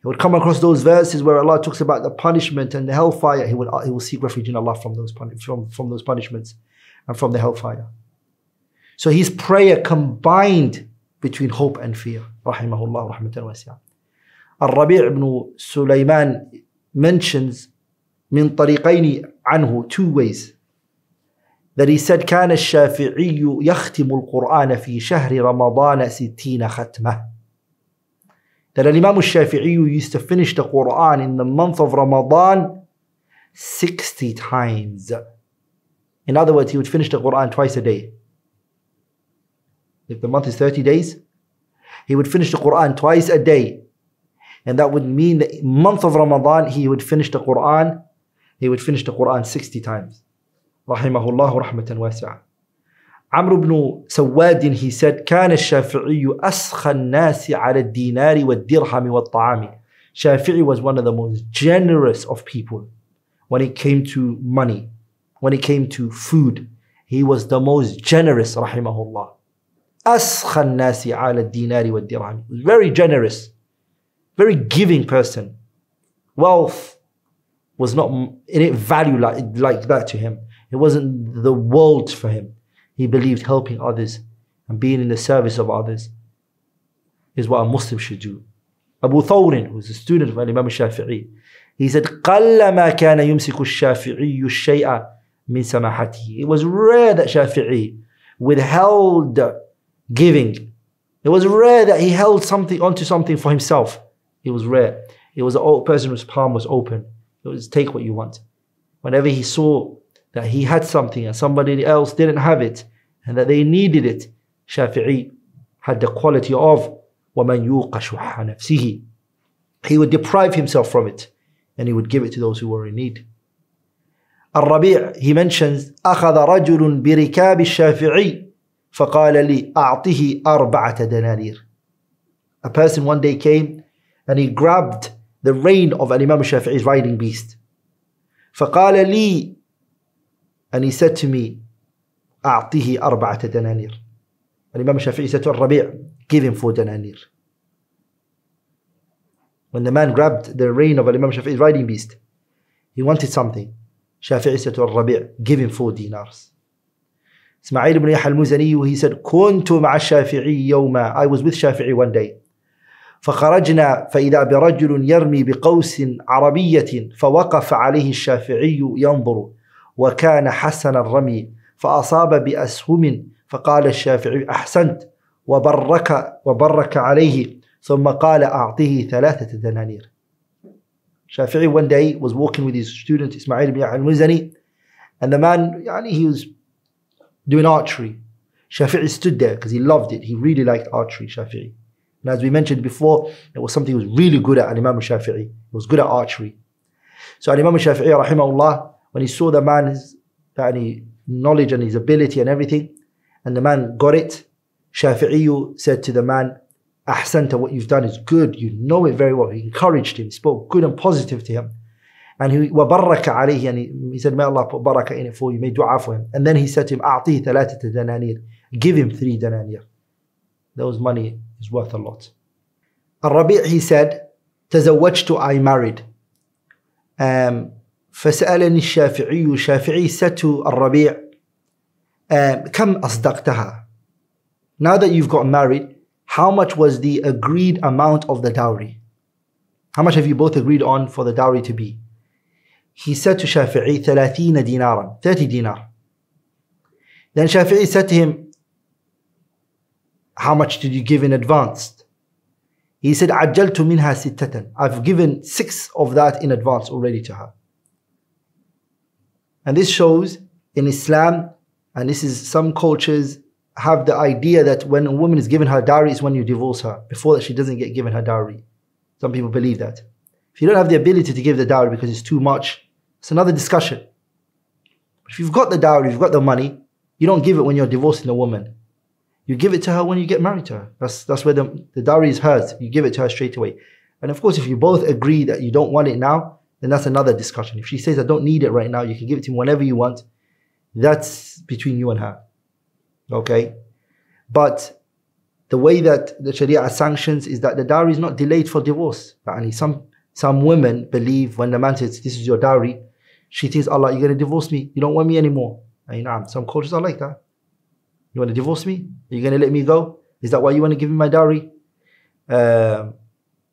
S1: He would come across those verses where Allah talks about the punishment and the hellfire, he would, he would seek refuge in Allah from those, from, from those punishments and from the hellfire. So his prayer combined between hope and fear. Rahimahullah, rahmatan wasi'ah. Al-Rabi' ibn Sulaiman mentions من طريقين عنه two ways that he said كان الشافعي يختم القرآن في شهر رمضان ستين ختمة that Imam al-Shafi'i used to finish the Quran in the month of Ramadan 60 times. In other words, he would finish the Quran twice a day. If the month is 30 days, he would finish the Quran twice a day. And that would mean that month of Ramadan, he would finish the Quran, he would finish the Quran 60 times. Rahimahullah rahmatan wasi'ah. Amr ibn Sawadin, he said, كان الشافعي أسخى الناس على الدينار والدرهم والطعام. Shafi'i was one of the most generous of people when it came to money, when it came to food. He was the most generous, rahimahullah. أسخى الناس على الدينار والدرهم. He was very generous, very giving person. Wealth was not in it value like, like that to him. It wasn't the world for him. He believed helping others and being in the service of others is what a Muslim should do. Abu Thawrin, who's a student of Imam Shafi'i, he said, قَلَّمَا كَانَ يُمْسِكُ الشَّافِعِيُّ الشَّيْءَ مِنْ سَمَاحَتِهِ It was rare that Shafi'i withheld giving. It was rare that he held something onto something for himself. It was rare. It was a person whose palm was open. It was take what you want. Whenever he saw that he had something and somebody else didn't have it and that they needed it, Shafi'i had the quality of وَمَنْ يُوقَ شُحَّ نَفْسِهِ He would deprive himself from it and he would give it to those who were in need. Al-Rabi' he mentions أخذ رجل بركاب الشافعي فقال لي أعطه أربعة دنانير A person one day came and he grabbed the rein of Imam Shafi'i's riding beast. فقال لي and he said to me أعطيه أربعة دنانير Imam Shafi'i said to Al-Rabi' give him four dananir. When the man grabbed the rein of Imam Shafi'i's riding beast, he wanted something. Shafi'i said to Al-Rabi' give him four dinars. Ismail ibn Yahya al-Muzani, he said, كنت مع الشافعي يوما I was with Shafi'i one day. فخرجنا فإذا برجل يرمي بقوس عربية فوقف عليه الشافعي ينظر وكان حسن الرمي فأصاب بأسهم فقال الشافعي أحسنت وبرك وبرك عليه ثم قال أعطيه ثلاثة دنانير Shafi'i one day was walking with his student Ismail ibn al-Muzani and the man يعني, he was doing archery Shafi'i stood there because he loved it he really liked archery Shafi'i and as we mentioned before it was something he was really good at Imam Shafi'i he was good at archery so Imam Shafi'i rahimahullah when he saw the man's يعني, knowledge and his ability and everything and the man got it, Shafi'i said to the man, Ahsanta, what you've done is good. You know it very well. He encouraged him, spoke good and positive to him. And he وبرك عليه and he, he said, May Allah put barakah in it for you, may dua for him. And then he said to him, أعطيه ثلاثة دنانير. Give him three dananir. Those money is worth a lot. Al-Rabi' he said, تزوجت I married. Um, فسألني الشافعي الشافعي said to الربيع uh, كم أصدقتها now that you've got married how much was the agreed amount of the dowry how much have you both agreed on for the dowry to be he said to Shafi'i 30 دينارا 30 dinar then Shafi'i said to him how much did you give in advance he said عجلت منها ستة I've given six of that in advance already to her and this shows in Islam, and this is some cultures have the idea that when a woman is given her dowry is when you divorce her. Before that, she doesn't get given her dowry. Some people believe that. If you don't have the ability to give the dowry because it's too much, it's another discussion. If you've got the dowry, you've got the money, you don't give it when you're divorcing a woman. You give it to her when you get married to her. That's, that's where the, the dowry is hers. You give it to her straight away. And of course, if you both agree that you don't want it now, then that's another discussion. If she says, I don't need it right now, you can give it to me whenever you want, that's between you and her. Okay? But the way that the Sharia sanctions is that the dowry is not delayed for divorce. Some, some women believe when the man says, This is your dowry, she thinks, Allah, you're going to divorce me. You don't want me anymore. You know, some cultures are like that. You want to divorce me? Are you going to let me go? Is that why you want to give me my dowry? Um,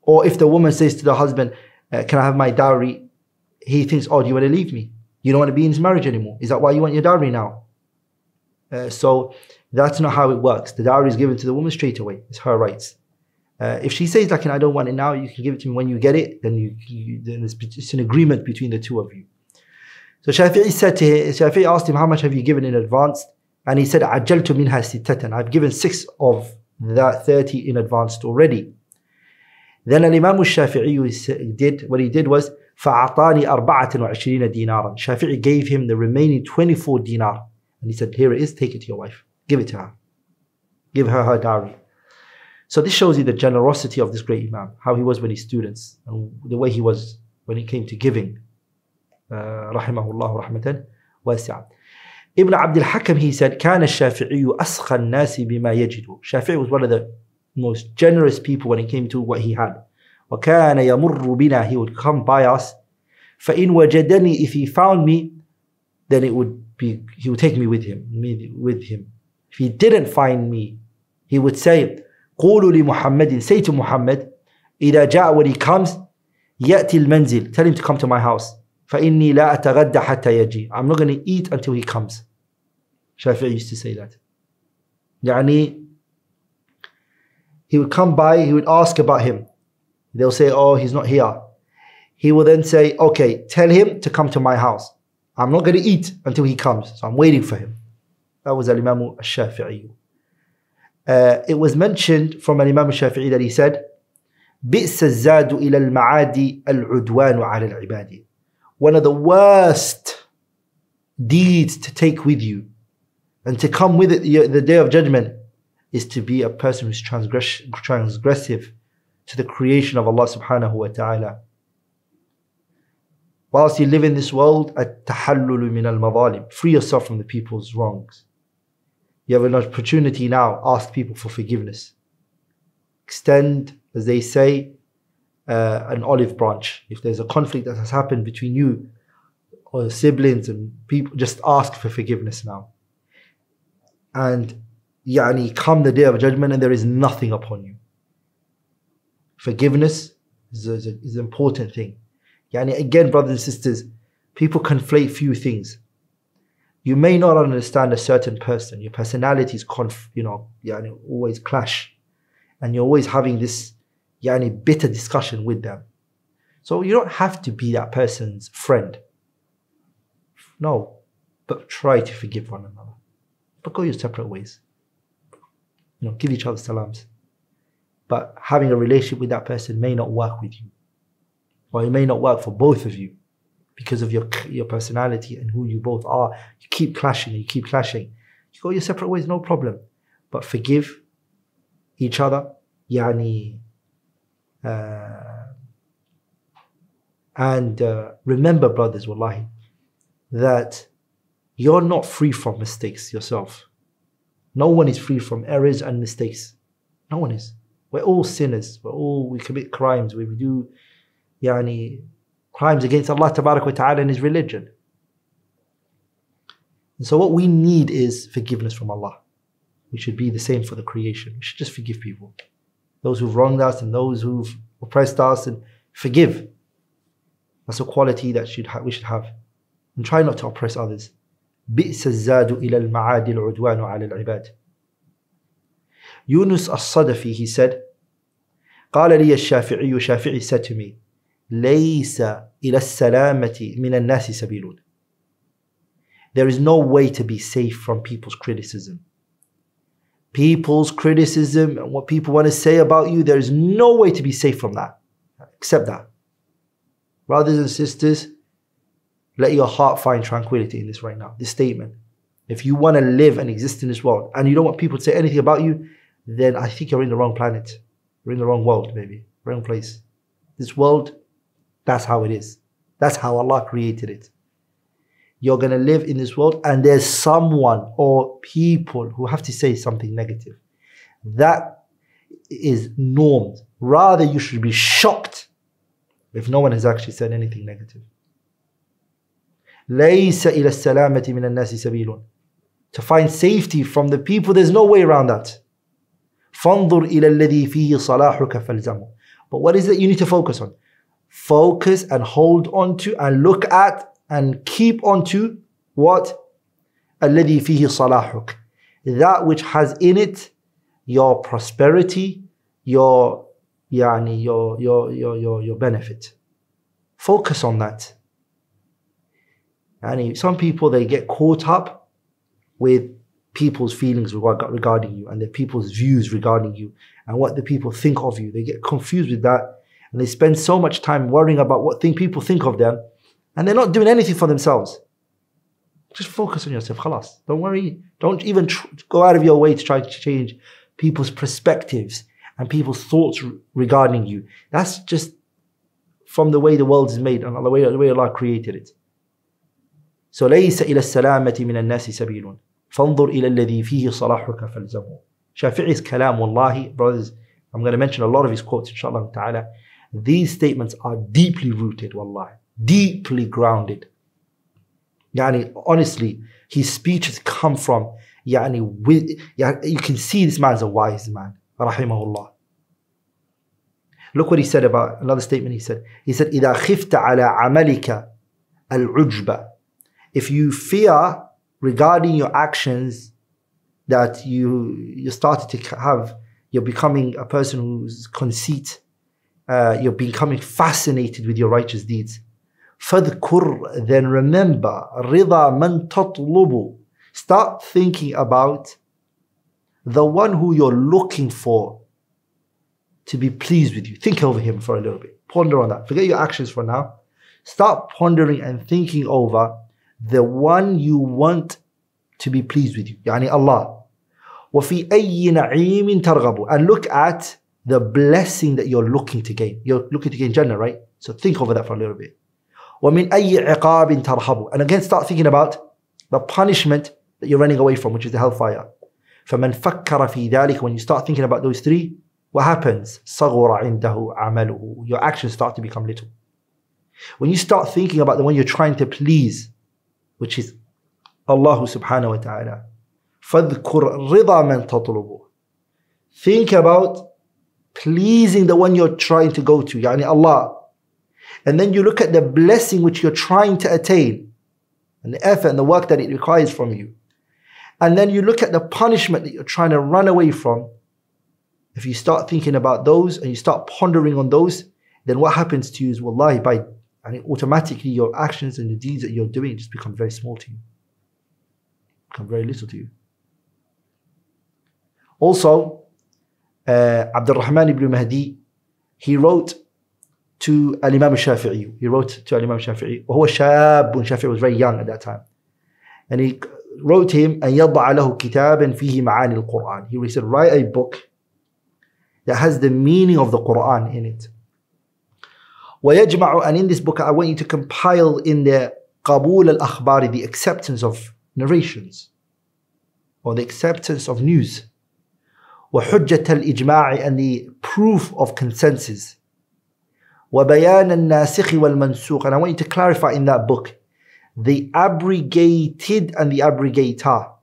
S1: or if the woman says to the husband, uh, can I have my dowry? He thinks, oh, do you want to leave me? You don't want to be in this marriage anymore. Is that why you want your dowry now? Uh, so that's not how it works. The dowry is given to the woman straight away. It's her rights. Uh, if she says, like, I don't want it now, you can give it to me when you get it, then, you, you, then it's, it's, an agreement between the two of you. So Shafi'i said to him, Shafi'i asked him, how much have you given in advance? And he said, عَجَّلْتُ مِنْهَا سِتَّةً I've given six of that 30 in advance already. Then Imam al-Shafi'i did, what he did was, فَأَعْطَاني أَرْبَعَةً وَعِشْرِينَ دِينَارًا Shafi'i gave him the remaining 24 dinar. And he said, here it is, take it to your wife. Give it to her. Give her her dowry. So this shows you the generosity of this great Imam, how he was when his students, and the way he was when it came to giving. Uh, rahimahullah rahmatan wasi'a. Ibn Abdul Hakam, he said, كان الشافعي أسخى الناس بما يجد. Shafi'i was one of the most generous people when it came to what he had. وكان يمر بنا he would come by us فإن وجدني if he found me then it would be he would take me with him with him if he didn't find me he would say قولوا لمحمد say to Muhammad إذا جاء when he comes يأتي المنزل tell him to come to my house فإني لا أتغدى حتى يجي I'm not going to eat until he comes Shafi'i used to say that يعني he would come by, he would ask about him. They'll say, Oh, he's not here. He will then say, Okay, tell him to come to my house. I'm not going to eat until he comes. So I'm waiting for him. That was Al Imam al Shafi'i. Uh, it was mentioned from Al Imam al Shafi'i that he said, بئس الزاد إلى المعاد العدوان على العباد. one of the worst deeds to take with you and to come with it the day of judgment is to be a person who's transgress- transgressive to the creation of Allah subhanahu wa ta'ala. Whilst you live in this world, at min al madalim, free yourself from the people's wrongs. You have an opportunity now, ask people for forgiveness. Extend, as they say, uh, an olive branch. If there's a conflict that has happened between you or siblings and people, just ask for forgiveness now. And yani come the day of judgment and there is nothing upon you. Forgiveness is, a, is an important thing. Yani again, brothers and sisters, people conflate few things. You may not understand a certain person. Your personalities, conf, you know, yani always clash, and you're always having this yani bitter discussion with them. So you don't have to be that person's friend. No, but try to forgive one another. But go your separate ways you know, give each other salams. But having a relationship with that person may not work with you. Or it may not work for both of you because of your your personality and who you both are. You keep clashing you keep clashing. You go your separate ways, no problem. But forgive each other. Yani and uh, remember, brothers, wallahi, that you're not free from mistakes yourself. No one is free from errors and mistakes. No one is. We're all sinners. We're all, we commit crimes. We do, yani, crimes against Allah Ta'ala and His religion. And so what we need is forgiveness from Allah. We should be the same for the creation. We should just forgive people Those who've wronged us and those who've oppressed us and forgive. That's a quality that should we should have. And try not to oppress others. بئس الزاد إلى المعاد العدوان على العباد. Yunus as-Sadafi, he said, قال لي الشافعي شافعي said to me ليس إلى السلامة من الناس سبيل There is no way to be safe from people's criticism. People's criticism and what people want to say about you, there is no way to be safe from that. Accept that. Brothers and sisters, let your heart find tranquility in this right now. This statement. If you want to live and exist in this world and you don't want people to say anything about you, then I think you're in the wrong planet. You're in the wrong world, maybe. Wrong place. This world, that's how it is. That's how Allah created it You're going to live in this world and there's someone or people who have to say something negative. That is normed. Rather, you should be shocked if no one has actually said anything negative. ليس إلى السلامة من الناس سبيل. To find safety from the people, there's no way around that. فانظر إلى الذي فيه صلاحك فالزمه. But what is it you need to focus on? Focus and hold on to and look at and keep on to what? الذي فيه صلاحك. That which has in it your prosperity, your يعني your your your your, your benefit. Focus on that. And some people they get caught up with people's feelings regarding you and their people's views regarding you and what the people think of you. They get confused with that and they spend so much time worrying about what thing people think of them and they're not doing anything for themselves. Just focus on yourself, khalas. Don't worry. Don't even tr- go out of your way to try to change people's perspectives and people's thoughts regarding you. That's just from the way the world is made and the way, the way Allah created it. So ليس إلى السلامة من الناس سبيل فانظر إلى الذي فيه صلاحك فالزمه Shafi'i's kalam, wallahi, brothers, I'm going to mention a lot of his quotes, inshallah ta'ala. These statements are deeply rooted, wallahi, deeply grounded. Yani, honestly, his speeches come from, yani, with, you can see this man's a wise man, rahimahullah. Look what he said about another statement he said. He said, إِذَا خِفْتَ عَلَى عَمَلِكَ الْعُجْبَ If you fear regarding your actions that you you started to have you're becoming a person who's conceit uh, you're becoming fascinated with your righteous deeds فذكر then remember رضا من تطلب start thinking about the one who you're looking for to be pleased with you think over him for a little bit ponder on that forget your actions for now start pondering and thinking over the one you want to be pleased with you يعني Allah وفي أي نعيم ترغب and look at the blessing that you're looking to gain you're looking to gain Jannah right so think over that for a little bit ومن أي عقاب ترهب and again start thinking about the punishment that you're running away from which is the hellfire فمن فكر في ذلك when you start thinking about those three what happens صغر عنده عمله your actions start to become little when you start thinking about the one you're trying to please which is Allah subhanahu wa ta'ala فَذْكُرْ رِضَى مَنْ تَطْلُبُ Think about pleasing the one you're trying to go to, يعني Allah. And then you look at the blessing which you're trying to attain and the effort and the work that it requires from you. And then you look at the punishment that you're trying to run away from. If you start thinking about those and you start pondering on those, then what happens to you is, wallahi, by and automatically your actions and the deeds that you're doing just become very small to you, become very little to you. Also, uh, Abdul Rahman ibn Mahdi, he wrote to Al Imam Shafi'i. He wrote to Al Imam Shafi'i. وهو شاب Shafi'i was very young at that time. And he wrote him أن يضع له كتابا فيه معاني القرآن. He said, write a book that has the meaning of the Quran in it. ويجمع and in this book I want you to compile in the قبول الأخبار the acceptance of narrations or the acceptance of news وحجة الإجماع and the proof of consensus وبيان الناسخ والمنسوخ. And I want you to clarify in that book the abrogated and the abrogator.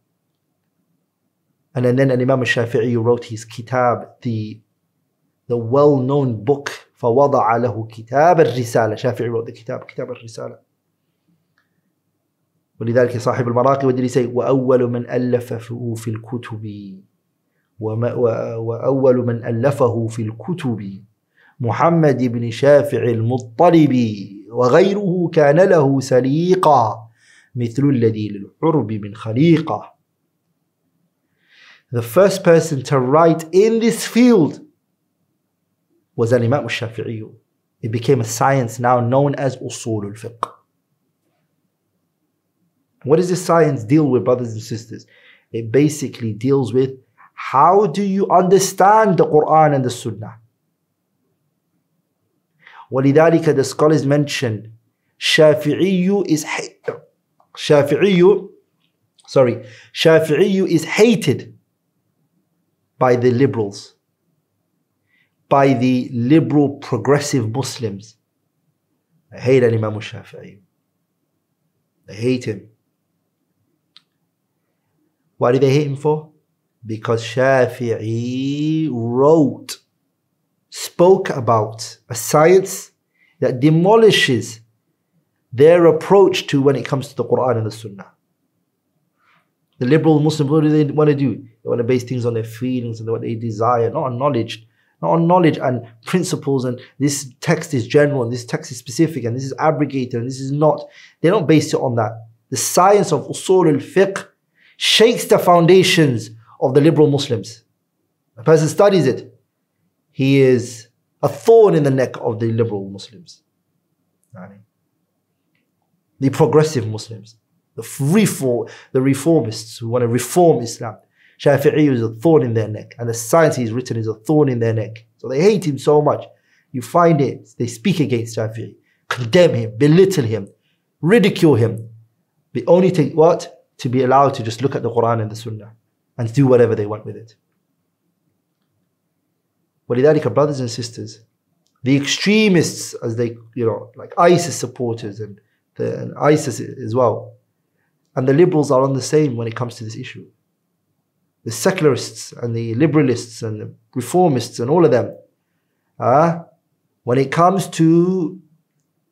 S1: And then, then Imam al-Shafi'i wrote his kitab, the, the well-known book فوضع له كتاب الرسالة Shafi'i wrote the kitab كتاب الرسالة ولذلك صاحب المراقي say وأول من ألفه في الكتب وأول من ألفه في الكتب محمد بن شافع المطلبي وغيره كان له سليقا مثل الذي للعرب من خليقة The first person to write in this field was Imam al-Shafi'i. It became a science now known as Usul al-Fiqh. What does this science deal with, brothers and sisters? It basically deals with how do you understand the Quran and the Sunnah? ولذلك the scholars mention Shafi'i is Shafi'i sorry Shafi'i is hated by the liberals by the liberal progressive Muslims they hate Imam Shafi'i they hate him why do they hate him for because Shafi'i wrote spoke about a science that demolishes their approach to when it comes to the Quran and the Sunnah. The liberal Muslims, what do they want to do? They want to base things on their feelings and what they desire, not on knowledge. Not on knowledge and principles, and this text is general, and this text is specific, and this is abrogated, and this is not. They don't base it on that. The science of usul al fiqh shakes the foundations of the liberal Muslims. A person studies it, he is a thorn in the neck of the liberal Muslims. The progressive Muslims, the reform, the reformists who want to reform Islam. Shafi'i is a thorn in their neck, and the science he's written is a thorn in their neck. So they hate him so much. You find it, they speak against Shafi'i, condemn him, belittle him, ridicule him. But only to what? To be allowed to just look at the Quran and the Sunnah and do whatever they want with it. ولذلك brothers and sisters the extremists as they you know like ISIS supporters and, the, and ISIS as well and the liberals are on the same when it comes to this issue the secularists and the liberalists and the reformists and all of them uh, when it comes to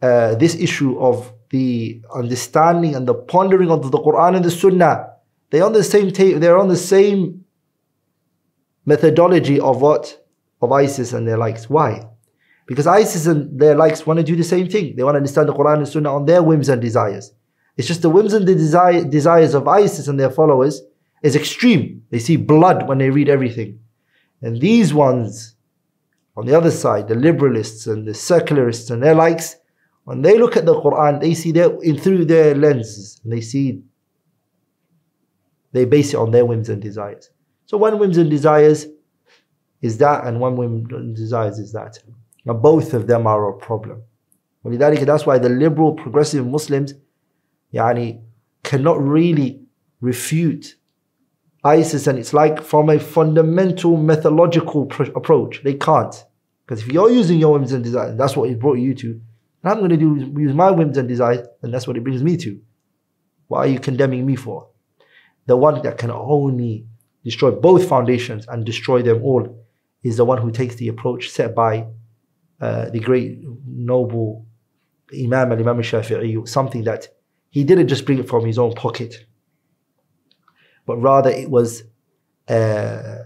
S1: uh, this issue of the understanding and the pondering of the Quran and the Sunnah they're on the same they're on the same methodology of what of ISIS and their likes. Why? Because ISIS and their likes want to do the same thing. They want to understand the Quran and Sunnah on their whims and desires. It's just the whims and the desire, desires of ISIS and their followers is extreme. They see blood when they read everything. And these ones, on the other side, the liberalists and the secularists and their likes, when they look at the Quran, they see their in through their lenses and they see they base it on their whims and desires. So one whims and desires is that and one woman desires is that. Now both of them are a problem. That's why the liberal progressive Muslims yani, cannot really refute ISIS and it's like from a fundamental methodological pr- approach. They can't. Because if you're using your whims and desires, that's what it brought you to. And I'm going to do use my whims and desires, and that's what it brings me to. What are you condemning me for? The one that can only destroy both foundations and destroy them all is the one who takes the approach set by uh, the great noble Imam al Imam Shafi'i, something that he didn't just bring it from his own pocket, but rather it was uh,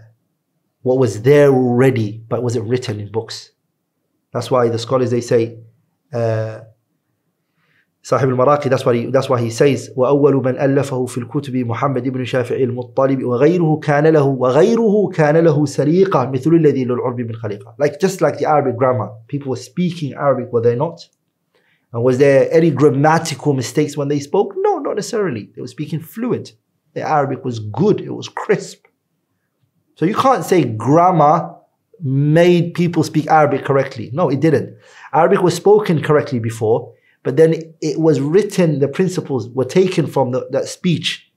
S1: what was there already, but was it written in books? That's why the scholars they say uh, صاحب المراقي that's why he, that's why he says وأول من ألفه في الكتب محمد بن شافع المطلب وغيره كان له وغيره كان له سليقة مثل الذي للعرب من خليقة like just like the Arabic grammar people were speaking Arabic were they not and was there any grammatical mistakes when they spoke no not necessarily they were speaking fluent the Arabic was good it was crisp so you can't say grammar made people speak Arabic correctly no it didn't Arabic was spoken correctly before but then it was written, the principles were taken from the, that speech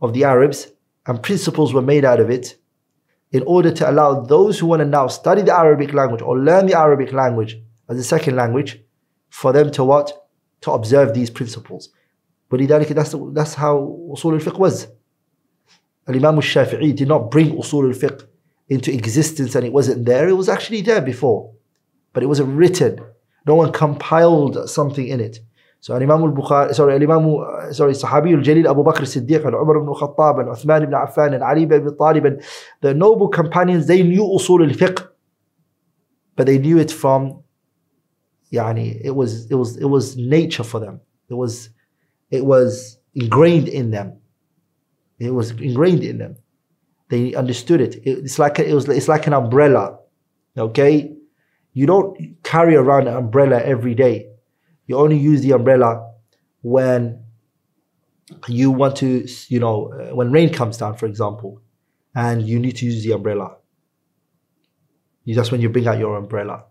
S1: of the Arabs, and principles were made out of it in order to allow those who want to now study the Arabic language or learn the Arabic language as a second language for them to what? To observe these principles. ولذلك that's, that's how usul al-fiqh was. Al-Imam al-Shafi'i did not bring usul al-fiqh into existence and it wasn't there. It was actually there before. But it wasn't written. No one compiled something in it. So Imam al-Bukhari, sorry, Imam, uh, sorry, Sahabi al-Jalil Abu Bakr Siddiq and Umar ibn Khattab and Uthman ibn Affan and Ali ibn Talib and the noble companions, they knew usul al-fiqh. But they knew it from, yani, it was, it was, it was nature for them. It was, it was ingrained in them. It was ingrained in them. They understood it. It's like it was. It's like an umbrella. Okay, you don't carry around an umbrella every day. You only use the umbrella when you want to, you know, uh, when rain comes down, for example, and you need to use the umbrella. That's when you bring out your umbrella.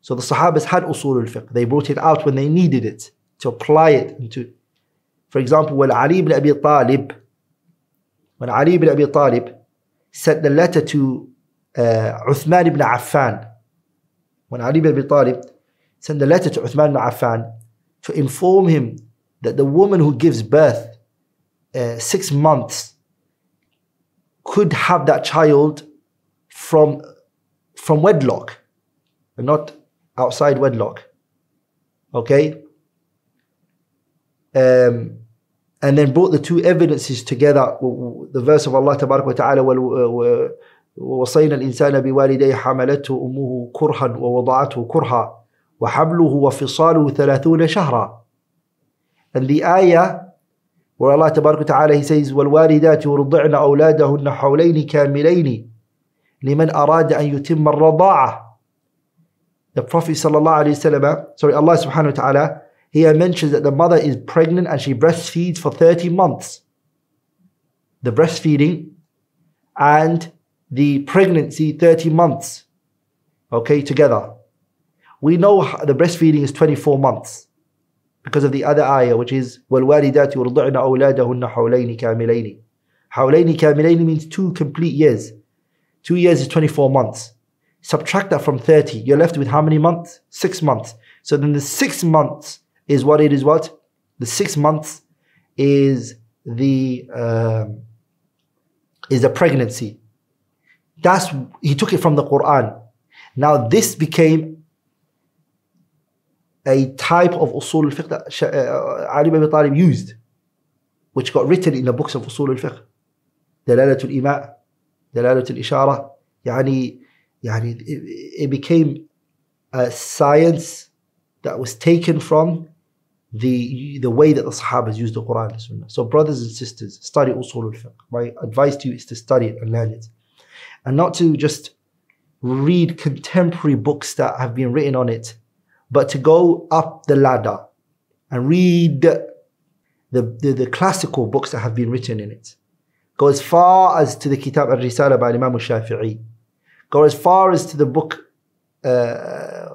S1: So the Sahabas had usul al-fiqh. They brought it out when they needed it to apply it into. For example, when Ali ibn Abi Talib, when Ali ibn Abi Talib sent the letter to uh, Uthman ibn Affan, when Ali ibn Abi Talib sent a letter to Uthman bin Affan to inform him that the woman who gives birth uh, six months could have that child from, from wedlock and not outside wedlock. Okay? Um, and then brought the two evidences together, the verse of Allah Ta'ala, uh, ووصينا الإنسان بوالديه حملته أمه كرها ووضعته كرها وحمله وفصاله ثلاثون شهرا ayah where Allah تبارك وتعالى he says والوالدات يرضعن أولادهن حولين كاملين لمن أراد أن يتم الرضاعة the Prophet صلى الله عليه وسلم sorry Allah سبحانه وتعالى here mentions that the mother is pregnant and she breastfeeds for 30 months. The breastfeeding and the pregnancy 30 months. Okay, together. We know the breastfeeding is 24 months because of the other ayah which is وَالْوَالِدَاتِ يُرْضِعْنَ أَوْلَادَهُنَّ حَوْلَيْنِ كَامِلَيْنِ حَوْلَيْنِ كَامِلَيْنِ means two complete years. Two years is 24 months. Subtract that from 30. You're left with how many months? Six months. So then the six months is what it is what? The six months is the um, is the pregnancy. That's he took it from the Quran. Now this became a type of usul al-fiqh that uh, Ali ibn Abi Talib used, which got written in the books of usul al-fiqh. دلالة الإيماء دلالة الإشارة يعني يعني it became a science that was taken from the the way that the Sahabas used the Quran and Sunnah. So, brothers and sisters, study usul al fiqh. My advice to you is to study it and learn it, and not to just read contemporary books that have been written on it, but to go up the ladder and read the, the, the classical books that have been written in it. Go as far as to the Kitab al-Risala by Imam al-Shafi'i. Go as far as to the book uh,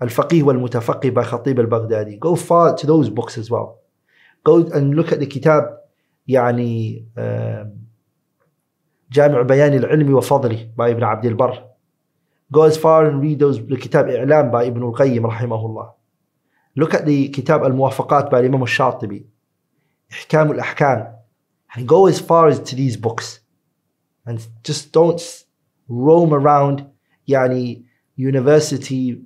S1: Al-Faqih wal-Mutafaqih by Khatib al-Baghdadi. Go far to those books as well. Go and look at the kitab يعني جامع بيان العلم وفضله by Ibn Abdul Barr. Go as far and read those kitab إعلام by Ibn al-Qayyim رحمه الله. Look at the kitab al-Muwafaqat by Imam al-Shatibi. إحكام الأحكام. And go as far as to these books. And just don't roam around يعني university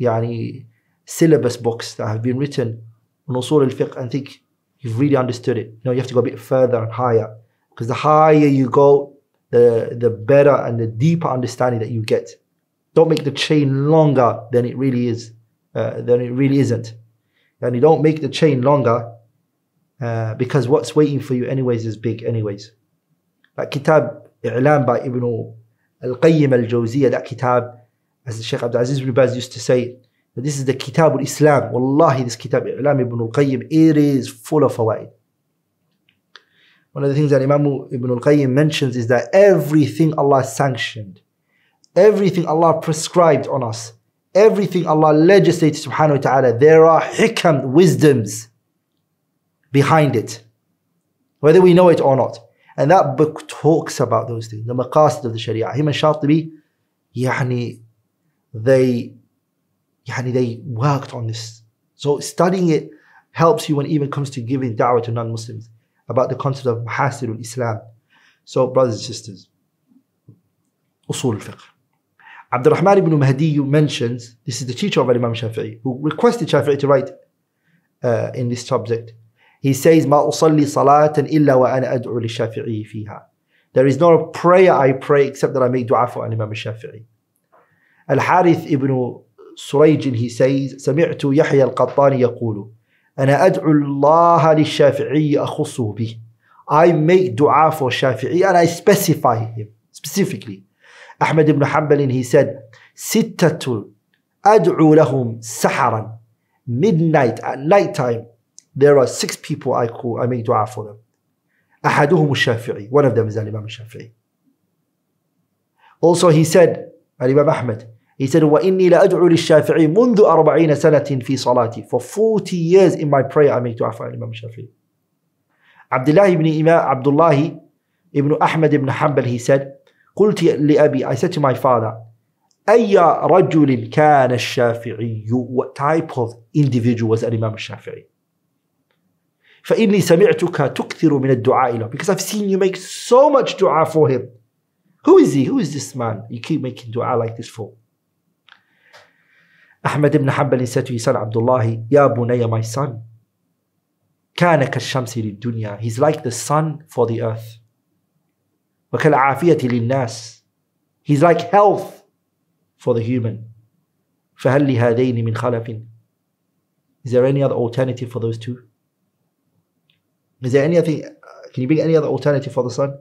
S1: يعني syllabus books that have been written on usul al-fiqh and think you've really understood it. No, you have to go a bit further and higher. Because the higher you go, the, the better and the deeper understanding that you get. Don't make the chain longer than it really is, uh, than it really isn't. And you don't make the chain longer uh, because what's waiting for you anyways is big anyways. That kitab I'lam by Ibn al-Qayyim al-Jawziyah, that kitab as Sheikh Abdul Aziz ibn Baz used to say, this is the Kitab al-Islam. Wallahi, this Kitab I'lam ibn al-Qayyim, it is full of fawaid. One of the things that Imam Ibn al-Qayyim mentions is that everything Allah sanctioned, everything Allah prescribed on us, everything Allah legislated subhanahu wa ta'ala, there are hikam, wisdoms behind it, whether we know it or not. And that book talks about those things, the maqasid of the Sharia. Him and Shatibi, yani, they, yani, they worked on this. So studying it helps you when it even comes to giving da'wah to non-Muslims about the concept of mahasidul Islam. So brothers and sisters, usul al-fiqh. Abdurrahman ibn Mahdi mentions, this is the teacher of Imam Shafi'i, who requested Shafi'i to write uh, in this subject. He says, ما أصلي صلاة إلا وأنا أدعو للشافعي فيها. There is no prayer I pray except that I make dua for Imam Shafi'i. Al-Harith ibn سريج he says سمعت يحيى القطان يقول أنا أدعو الله للشافعي أخصه به I make dua for Shafi'i and I specify him specifically Ahmad ibn Hanbal he said ستة أدعو لهم سحرا midnight at night time there are six people I call I make dua for them أحدهم الشافعي one of them is Imam Shafi'i also he said Imam Ahmad said, وَإِنِّي لَأَدْعُو لِلشَّافِعِي مُنذ أَرْبَعِينَ سَنَةٍ فِي صَلَاتِي For 40 years in my prayer I make dua for Imam Shafi'i. Abdullah ibn Imam, Abdullah ibn Ahmad ibn Hanbal, he said, قلت لأبي, I said to my father, أي رجل كان الشافعي What type of individual was Imam Shafi'i? فإني سمعتك تكثر من الدعاء له Because I've seen you make so much dua for him. Who is he? Who is this man you keep making dua like this for? Ahmad ibn Hanbal said to his son Abdullah, Ya Bunayya, my son, كان كالشمس للدنيا. He's like the sun for the earth. وكالعافية للناس. He's like health for the human. فهل لهذين من خلف? Is there any other alternative for those two? Is there anything? Can you bring any other alternative for the sun?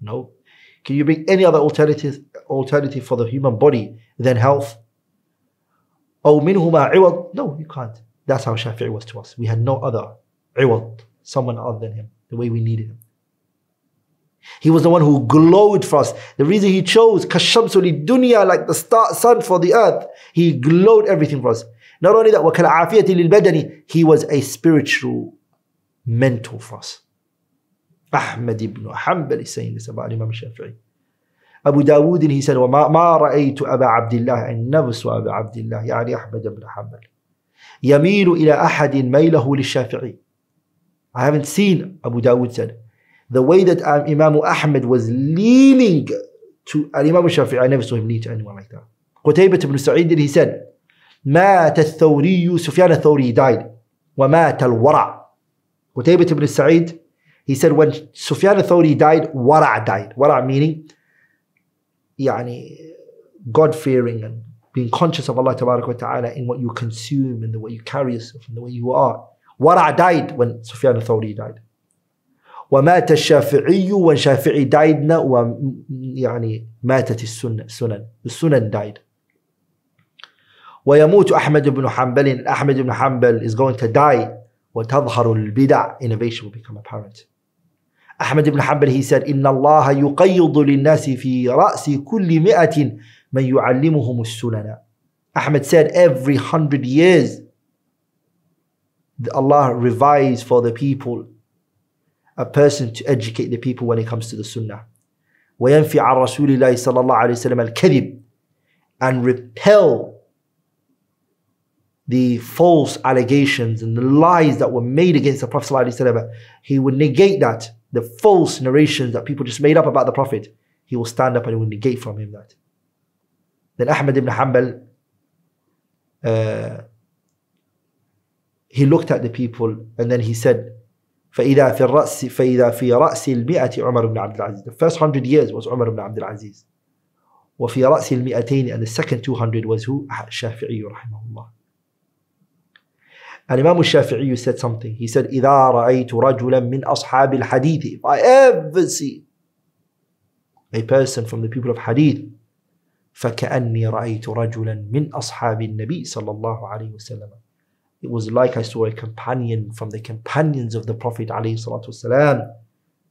S1: No. Can you bring any other alternative alternative for the human body than health? أو منهما عوض no you can't that's how Shafi'i was to us we had no other عوض someone other than him the way we needed him he was the one who glowed for us the reason he chose كالشمس للدنيا like the star, sun for the earth he glowed everything for us not only that وكالعافية للبدن he was a spiritual mentor for us Ahmad ibn Hanbal is saying this about Imam Shafi'i أبو داود said وما ما رأيت أبا عبد الله saw أبا عبد الله يعني أحمد بن حنبل يميل إلى أحد ميله للشافعي I haven't seen Abu Dawud said the way that um, Imam Ahmad was leaning to Imam Shafi'i I never saw him lean to anyone like that قتيبة بن سعيد he said مات الثوري سفيان الثوري died ومات الورع قتيبة بن سعيد he said when Sufyan al-Thawri died ورع died ورع meaning يعني God fearing and being conscious of Allah ta'ala in what you consume and the way you carry yourself and the way you are. Wara' died when Sufyan al-Thawri died. ومات الشافعي when Shafi'i died يعني ماتت السنة السنن the sunan died ويموت أحمد بن حنبل أحمد بن حنبل is going to die وتظهر البدع innovation will become apparent Ahmad ibn Hanbal, he said, إن الله يقيض للناس في رأس كل مئة من يعلمهم السنن. Ahmad said, every hundred years, Allah revives for the people a person to educate the people when it comes to the sunnah. وينفي عن رسول الله صلى الله عليه وسلم الكذب and repel the false allegations and the lies that were made against the Prophet ﷺ, he would negate that the false narrations that people just made up about the Prophet, he will stand up and he will negate from him that. Then Ahmad ibn Hanbal, uh, he looked at the people and then he said, فإذا في الرأس فإذا في رأس المئة عمر بن عبد العزيز. The first hundred years was Umar ibn Abdul Aziz. وفي رأس المئتين and the second 200 was who? الشافعي رحمه الله. And Imam Shafi'i said something. He said, إِذَا رَأَيْتُ رَجُلًا مِنْ أَصْحَابِ الْحَدِيثِ If I ever see a person from the people of Hadith, فَكَأَنِّي رَأَيْتُ رَجُلًا مِنْ أَصْحَابِ النَّبِي صلى الله عليه وسلم. It was like I saw a companion from the companions of the Prophet عليه الصلاة والسلام.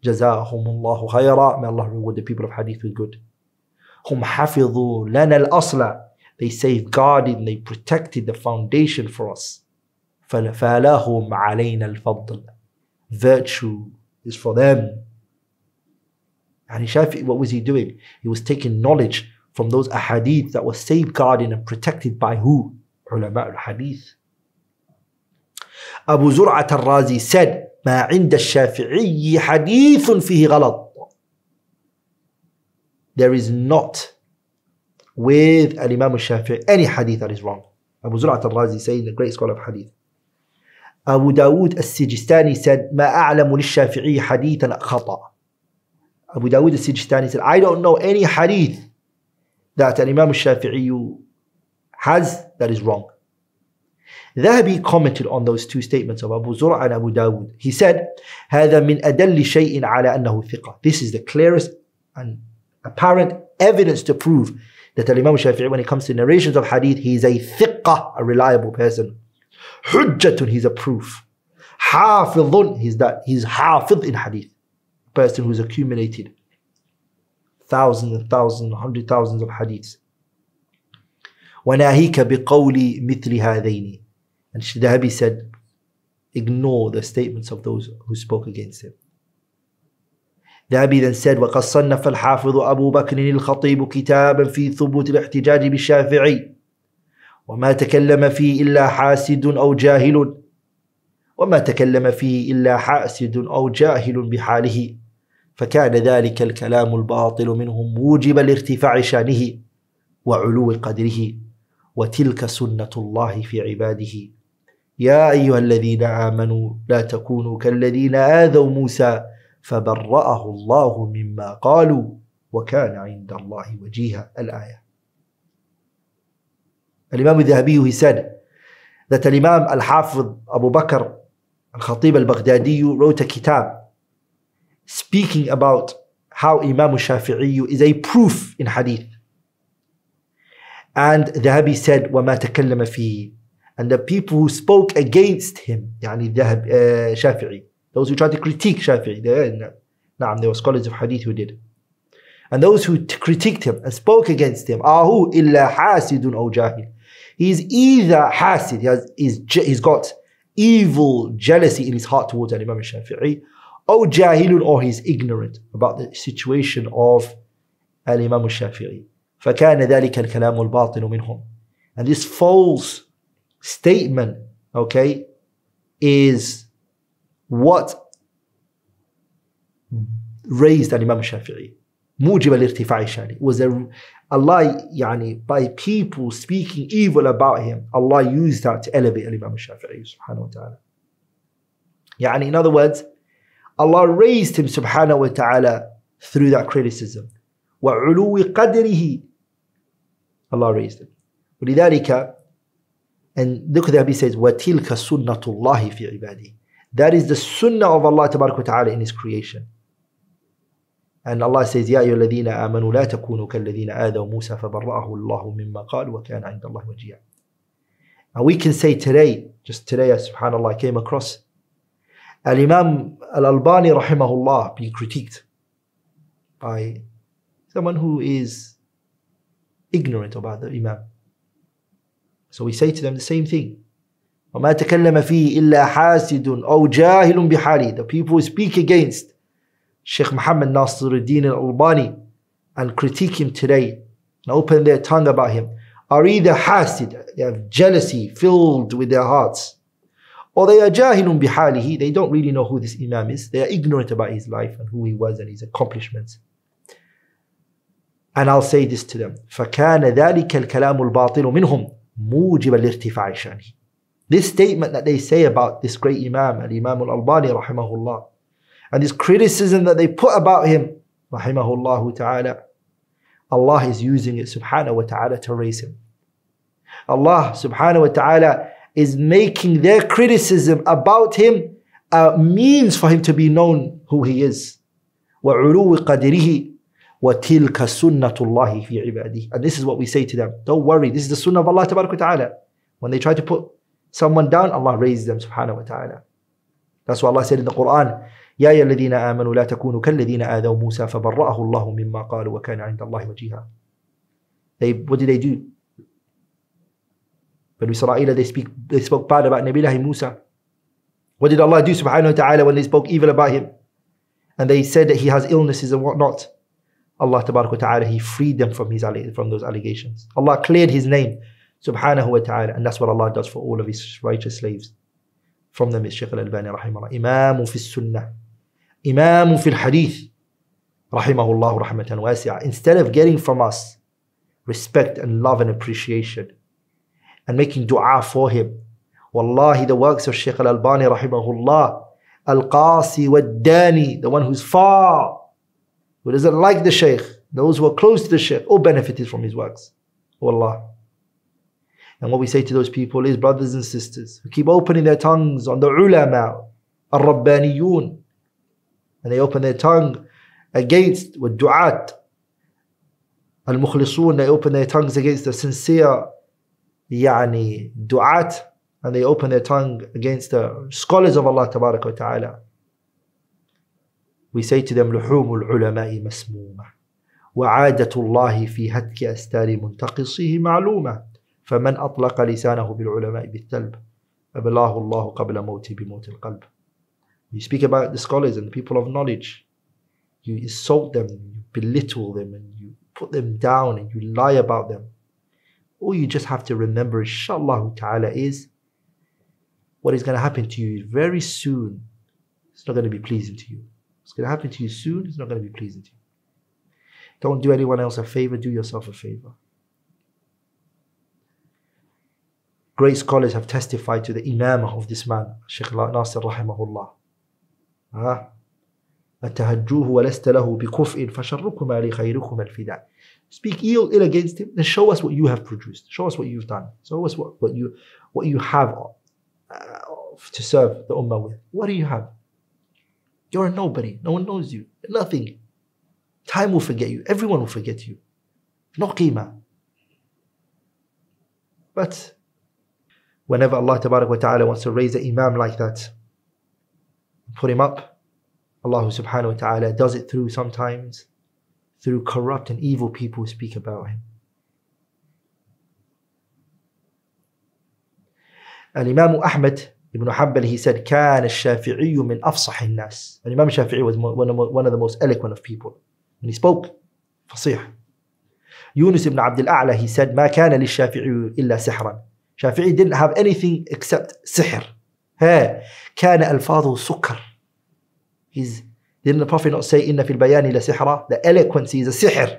S1: جزاهم الله خيرا. May Allah reward the people of Hadith with good. هم حفظوا لنا الأصل. They safeguarded, they protected the foundation for us. فلهم علينا الفضل virtue is for them and Shafi, what was he doing? He was taking knowledge from those ahadith that were safeguarded and protected by who? ulama al-hadith. Abu Zur'at al-Razi said, ما عند الشافعي حديث فيه غلط. There is not with al-Imam al-Shafi'i any hadith that is wrong. Abu Zur'at al-Razi saying the great scholar of hadith. Abu Dawood al-Sijistani said, Ma a'lamu shafii hadithan khata. Abu Dawood al-Sijistani said, I don't know any hadith that an Imam al-Shafi'i has that is wrong. Dhahabi commented on those two statements of Abu Zura and Abu Dawood. He said, This is the clearest and apparent evidence to prove that Imam Shafi'i, when it comes to narrations of hadith, he is a thiqah, a reliable person. Hujjatun, he's a proof. Hafidhun, he's that, he's hafidh in hadith. Person who's accumulated thousands and thousands, hundred thousands of hadiths. وَنَاهِيكَ بِقَوْلِ مِثْلِ هَذَيْنِ And Dhahabi said, ignore the statements of those who spoke against him. The then said, وَقَدْ صَنَّفَ الْحَافِظُ أَبُو بَكْرٍ الْخَطِيبُ كِتَابًا فِي ثُبُوتِ الْاحْتِجَاجِ بِالشَّافِعِيِّ وما تكلم فيه إلا حاسد أو جاهل. وما تكلم فيه إلا حاسد أو جاهل بحاله. فكان ذلك الكلام الباطل منهم موجبا لارتفاع شانه وعلو قدره. وتلك سنة الله في عباده. يا أيها الذين آمنوا لا تكونوا كالذين آذوا موسى فبرأه الله مما قالوا وكان عند الله وجيها الآية. الإمام الذهبي he said that الإمام الحافظ أبو بكر الخطيب البغدادي wrote a kitab speaking about how Imam Shafi'i is a proof in hadith and Dhahabi said وما تكلم فيه and the people who spoke against him يعني ذهب uh, Shafi'i those who tried to critique Shafi'i they, نعم there were scholars of hadith who did and those who critiqued him and spoke against him are who إلا حاسد أو جاهل he's either hasid he has, he's, he's got evil jealousy in his heart towards Imam Shafi'i or jahilun or he's ignorant about the situation of Imam Shafi'i فكان ذلك الكلام الباطل منهم and this false statement okay is what raised Imam Shafi'i موجب الارتفاع شاني was a Allah يعني by people speaking evil about him Allah used that to elevate Imam Shafi'i subhanahu wa ta'ala يعني in other words Allah raised him subhanahu wa ta'ala through that criticism وعلو قدره Allah raised him ولذلك and look at he says وَتِلْكَ سُنَّةُ اللَّهِ فِي عِبَادِهِ That is the sunnah of Allah ta'ala in His creation. And Allah says, يا أيها الذين آمنوا لا تكونوا كالذين آذوا موسى فبرأه الله مما قال وكان عند الله وجيها. And we can say today, just today, subhanAllah, I came across Al-Imam Al-Albani rahimahullah being critiqued by someone who is ignorant about the Imam. So we say to them the same thing. وما تكلم فيه إلا حاسد أو جاهل بحاله. The people who speak against Sheikh Muhammad Nasiruddin al-Albani and critique him today and open their tongue about him are either hasid, they have jealousy filled with their hearts, or they are jahilun bihalihi, they don't really know who this Imam is, they are ignorant about his life and who he was and his accomplishments. And I'll say this to them, فَكَانَ ذَلِكَ الْكَلَامُ الْبَاطِلُ مِنْهُمْ موجب الارتفاع شانه. This statement that they say about this great Imam, Al-Imam Al-Albani rahimahullah, and this criticism that they put about him, rahimahullah ta'ala, Allah is using it subhanahu wa ta'ala to raise him. Allah subhanahu wa ta'ala is making their criticism about him a means for him to be known who he is. وعلو قدره وَتِلْكَ سُنَّةُ اللَّهِ فِي عِبَادِهِ And this is what we say to them. Don't worry, this is the sunnah of Allah ta'ala. When they try to put someone down, Allah raises them subhanahu wa ta'ala. That's what Allah said in the Quran. يا أيها الذين آمنوا لا تكونوا كالذين آذوا موسى فبرأه الله مما قالوا وكان عند الله وجيها. They, what did they do? But Israel, they, speak, they spoke bad about Nabi Musa. What did Allah do subhanahu wa ta'ala when they spoke evil about him? And they said that he has illnesses and whatnot. Allah ta'ala, He freed them from, his, from those allegations. Allah cleared His name Subhanahu wa ta'ala. And that's what Allah does for all of His righteous slaves. From them is Shaykh al-Albani rahimahullah. Imam fi sunnah. Imam fi al-hadith. Rahimahullah rahmatan wasi'ah. Instead of getting from us respect and love and appreciation and making dua for him. Wallahi, the works of Shaykh al-Albani rahimahullah, al-Qasi wa-Dani, the one who's far, who doesn't like the Shaykh, those who are close to the Shaykh, all benefited from his works. Wallah. And what we say to those people is, brothers and sisters, who keep opening their tongues on the ulama, al-Rabbaniyun, and they open their tongue against with du'at, al-mukhlisun, they open their tongues against the sincere, yani, du'at, and they open their tongue against the scholars of Allah wa ta'ala. We say to them, لحوم العلماء مسمومة وعادة الله في هتك أستار منتقصيه معلومة فمن أطلق لسانه بالعلماء بالثلب أبلاه الله قبل موته بموت القلب You speak about the scholars and the people of knowledge. You insult them, you belittle them, and you put them down and you lie about them. All you just have to remember, inshallah ta'ala, is what is going to happen to you very soon. It's not going to be pleasing to you. It's going to happen to you soon. It's not going to be pleasing to you. Don't do anyone else a favor, do yourself a favor. Great scholars have testified to the imam of this man, Sheikh Nasir rahimahullah. Ah. أتهجوه ولست له بكفء فشركما لخيركما الفداء Speak ill, ill against him, then show us what you have produced. Show us what you've done. Show us what, what you what you have uh, to serve the ummah with. What do you have? You're a nobody. No one knows you. Nothing. Time will forget you. Everyone will forget you. No qima. But whenever Allah wa ta'ala wants to raise an imam like that, put him up, Allah subhanahu wa ta'ala does it through sometimes through corrupt and evil people who speak about him. Al-Imam Ahmad ibn Hanbal, he said, كان الشافعي من أفصح الناس. And Imam Shafi'i was one of the most eloquent of people. And he spoke فصيح. Yunus ibn Abdul A'la, he said, ما كان للشافعي إلا سحرا. Shafi'i didn't have anything except sihr. ها كان ألفاظه سكر. His, didn't the Prophet not say إن في البيان لسحرا? The eloquence is a sihr.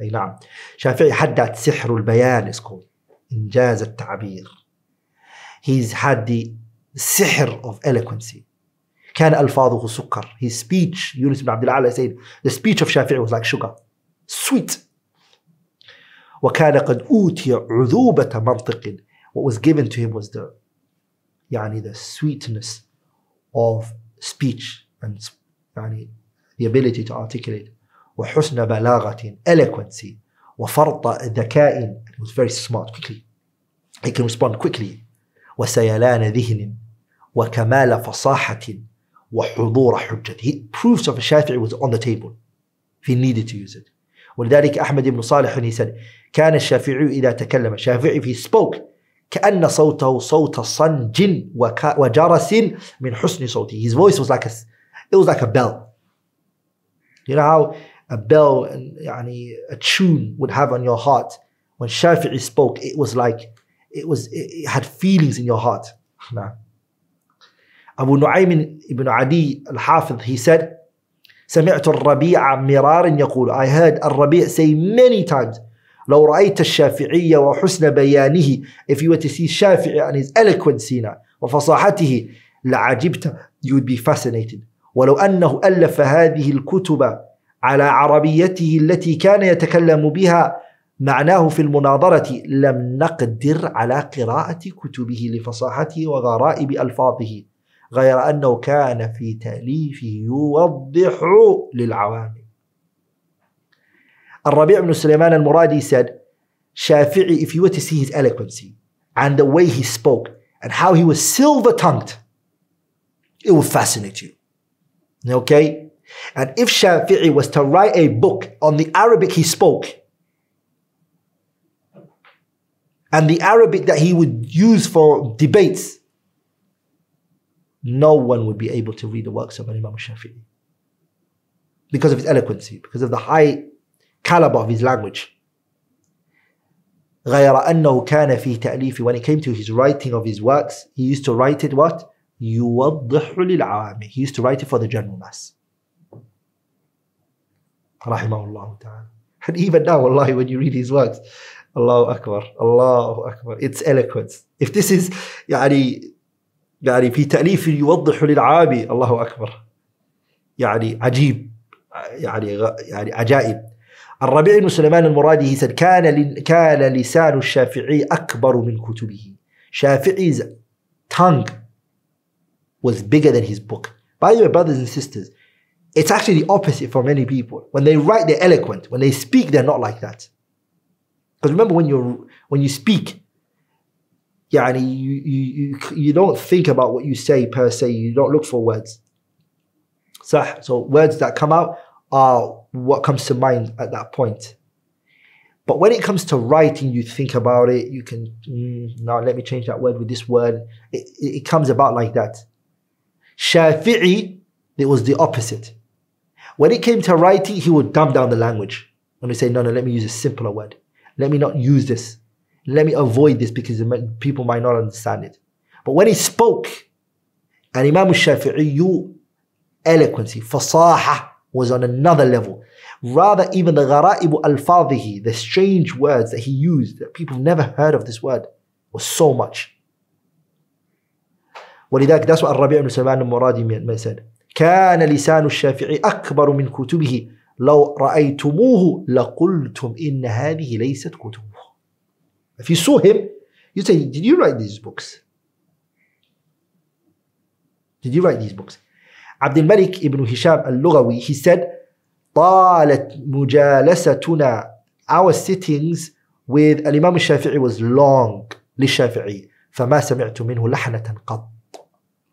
S1: أي نعم. شافعي حدد سحر البيان is called. إنجاز التعبير. He's had the sihr of eloquency. كان ألفاظه سكر. His speech, Yunus ibn Abdul Ala said, the speech of Shafi'i was like sugar. Sweet. وكان قد أوتي عذوبة منطق. What was given to him was the يعني the sweetness of speech and يعني the ability to articulate وحسن بلاغة eloquency وفرط ذكاء he was very smart quickly he can respond quickly وسيلان ذهن وكمال فصاحة وحضور حجة he proofs of Shafi'i was on the table if he needed to use it ولذلك أحمد بن صالح he said كان الشافعي إذا تكلم شافعي if he spoke كأن صوته صوت صنج وجرس من حسن صوته his voice was like a it was like a bell you know how a bell يعني, a tune would have on your heart when Shafi'i spoke it was like it was it had feelings in your heart nah. Abu Nu'aym ibn Adi al-Hafidh he said سمعت الربيع مرارا يقول I heard الربيع say many times لو رأيت الشافعي وحسن بيانه if you were to see Shafi'i and his eloquence وفصاحته لعجبت. You would be fascinated. ولو أنه ألف هذه الكتب على عربيته التي كان يتكلم بها معناه في المناظرة لم نقدر على قراءة كتبه لفصاحته وغرائب ألفاظه غير أنه كان في تأليفه يوضح للعوام. Al-Rabi' ibn Sulaiman al-Muradi said, Shafi'i, if you were to see his eloquency and the way he spoke and how he was silver-tongued, it will fascinate you. Okay? And if Shafi'i was to write a book on the Arabic he spoke, and the Arabic that he would use for debates, no one would be able to read the works of Imam Shafi'i because of his eloquence, because of the high caliber of his language. غير أنه كان في تأليف when it came to his writing of his works he used to write it what يوضح للعام he used to write it for the general mass رحمه الله تعالى and even now والله when you read his works الله أكبر الله أكبر it's eloquence if this is يعني يعني في تأليف يوضح للعامي الله أكبر يعني عجيب يعني غ- يعني عجائب الربيع بن سليمان المرادي he said كان ل- كان لسان الشافعي أكبر من كتبه Shafi'i's tongue was bigger than his book by the way brothers and sisters it's actually the opposite for many people when they write they're eloquent when they speak they're not like that because remember when you're when you speak يعني you, you, you, you don't think about what you say per se you don't look for words صح so words that come out are what comes to mind at that point. But when it comes to writing you think about it you can mm, now let me change that word with this word. It, it, it comes about like that. Shafi'i it was the opposite. When it came to writing he would dumb down the language and he say no no let me use a simpler word. Let me not use this. Let me avoid this because people might not understand it. But when he spoke and Imam al-Shafi'i you eloquency, fasaha was on another level. Rather, even the ghara'ibu al-fadhihi, the strange words that he used that people have never heard of this word, was so much. ولذلك that's what الربيع بن سلمان المرادي من said. كان لسان الشافعي أكبر من كتبه لو رأيتموه لقلتم إن هذه ليست كتبه. If you saw him, you say, did you write these books? Did you write these books? عبد الملك ابن هشام اللغوي he said طالت مجالستنا our sittings with الإمام الشافعي was long للشافعي فما سمعت منه لحنة قط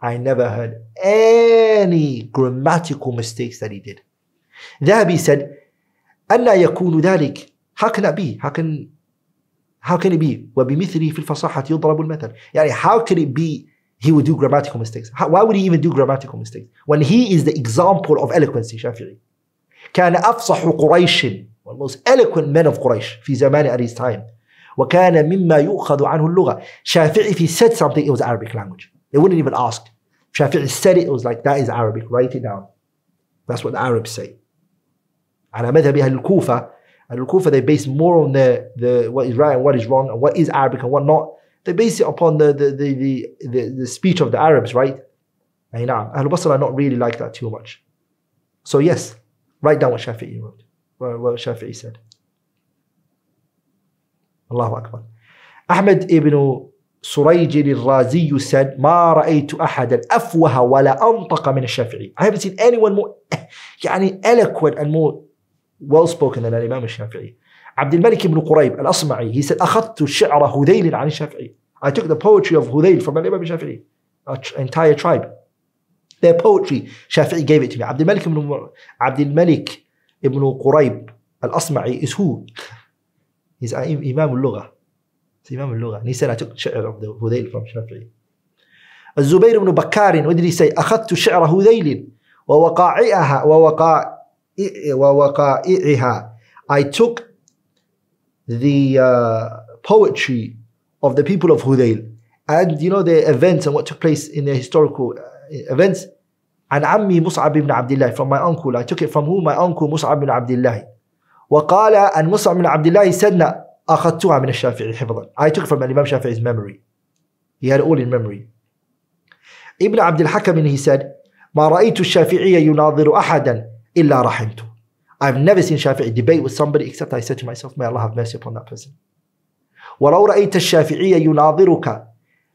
S1: I never heard any grammatical mistakes that he did ذهبي said أن يكون ذلك how can that be how can how can it be وبمثله في الفصاحة يضرب المثل يعني how can it be he would do grammatical mistakes. How, why would he even do grammatical mistakes? When he is the example of eloquence, Shafi'i. كان أفصح قريش one of the most eloquent men of Quraysh في زمان at his time. وكان مما يؤخذ عنه اللغة. Shafi'i, if he said something, it was Arabic language. They wouldn't even ask. Shafi'i said it, it was like, that is Arabic, write it down. That's what the Arabs say. على مذهب أهل الكوفة, أهل الكوفة, they base more on the, the what is right and what is wrong and what is Arabic and what not. They base it upon the, the, the, the, the, the speech of the Arabs, right? أي نعم. أهل Basra are not really like that too much. So yes, write down what Shafi'i wrote, what, what Shafi'i said. Allahu Akbar. Ahmed ibn سريج الرازي said ما رأيت أحدا أفوه ولا أنطق من الشافعي. I haven't seen anyone more يعني eloquent and more well spoken than الإمام الشافعي. عبد الملك بن قريب الأصمعي he said أخذت شعر هذيل عن الشافعي. I took the poetry of Hudayl from الإمام الشافعي. Entire tribe. Their poetry, Shafi'i gave it to me. عبد الملك بن عبد الملك ibn قريب الأصمعي is who? He's إمام اللغة. He's إمام اللغة. He said I took شعر of the from Shafi'i. الزبير بن بكار what did he say? أخذت شعر هذيل ووقائعها ووقائع ووقائعها I took the uh, poetry of the people of Hudayl and you know the events and what took place in the historical uh, events عن عمي مصعب بن عبد الله from my uncle I took it from who my uncle مصعب بن عبد الله وقال أن مصعب بن عبد الله said أخذتها من الشافعي حفظا I took it from الإمام Shafi'i's memory he had it all in memory ابن عبد الحكم he said ما رأيت الشافعي يناظر أحدا إلا رحمته I've never seen Shafi'i debate with somebody except I said to myself may Allah have mercy upon that person ولو رأيت الشافعي يناظرك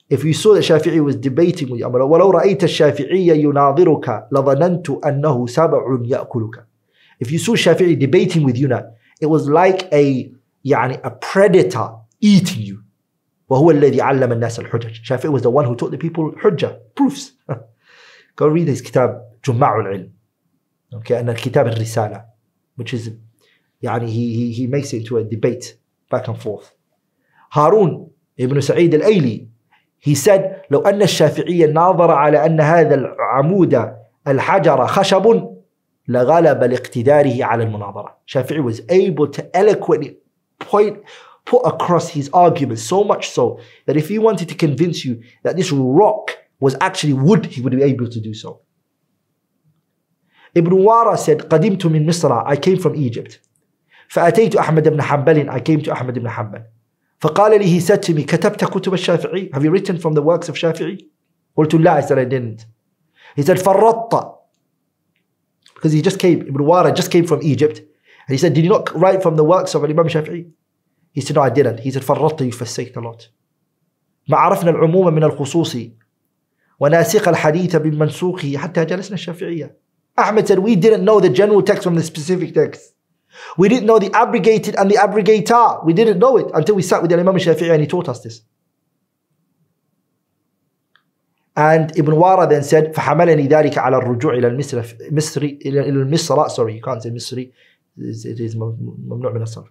S1: if you saw that Shafi'i was debating with you ولو رأيت الشافعي يناظرك لظننت أنه سبع يأكلك if you saw Shafi'i debating with you now it was like a يعني a predator eating you وهو الذي علم الناس الحجج Shafi'i was the one who taught the people حجة proofs go read his كتاب جماع العلم okay and الكتاب الرسالة which is يعني he, he, he makes it into a debate back and forth هارون ابن سعيد الأيلي he said لو أن الشافعي ناظر على أن هذا العمود الحجر خشب لغلب لاقتداره على المناظرة Shafi'i was able to eloquently point put across his argument so much so that if he wanted to convince you that this rock was actually wood, he would be able to do so. Ibn Wara said, قدمت من مصر, I came from Egypt. فأتيت أحمد بن حنبل, I came to Ahmad ibn Hanbal. فقال لي, he said to me, كتبت كتب الشافعي? Have you written from the works of Shafi'i? قلت لا, I said I didn't. He said, فرطت. Because he just came, Ibn Wara just came from Egypt. And he said, did you not write from the works of Imam Shafi'i? He said, no, I didn't. He said, فرطت, you forsaked a lot. ما عرفنا العموم من الخصوص وناسخ الحديث بمنسوخه حتى جلسنا الشافعية. Ahmed said, we didn't know the general text from the specific text. We didn't know the abrogated and the abrogator. We didn't know it until we sat with the Imam Shafi'i and he taught us this. And Ibn Wara then said, فحملني ذلك على الرجوع إلى المصر مصري إلى المصر sorry you can't say مصري it is ممنوع من الصرف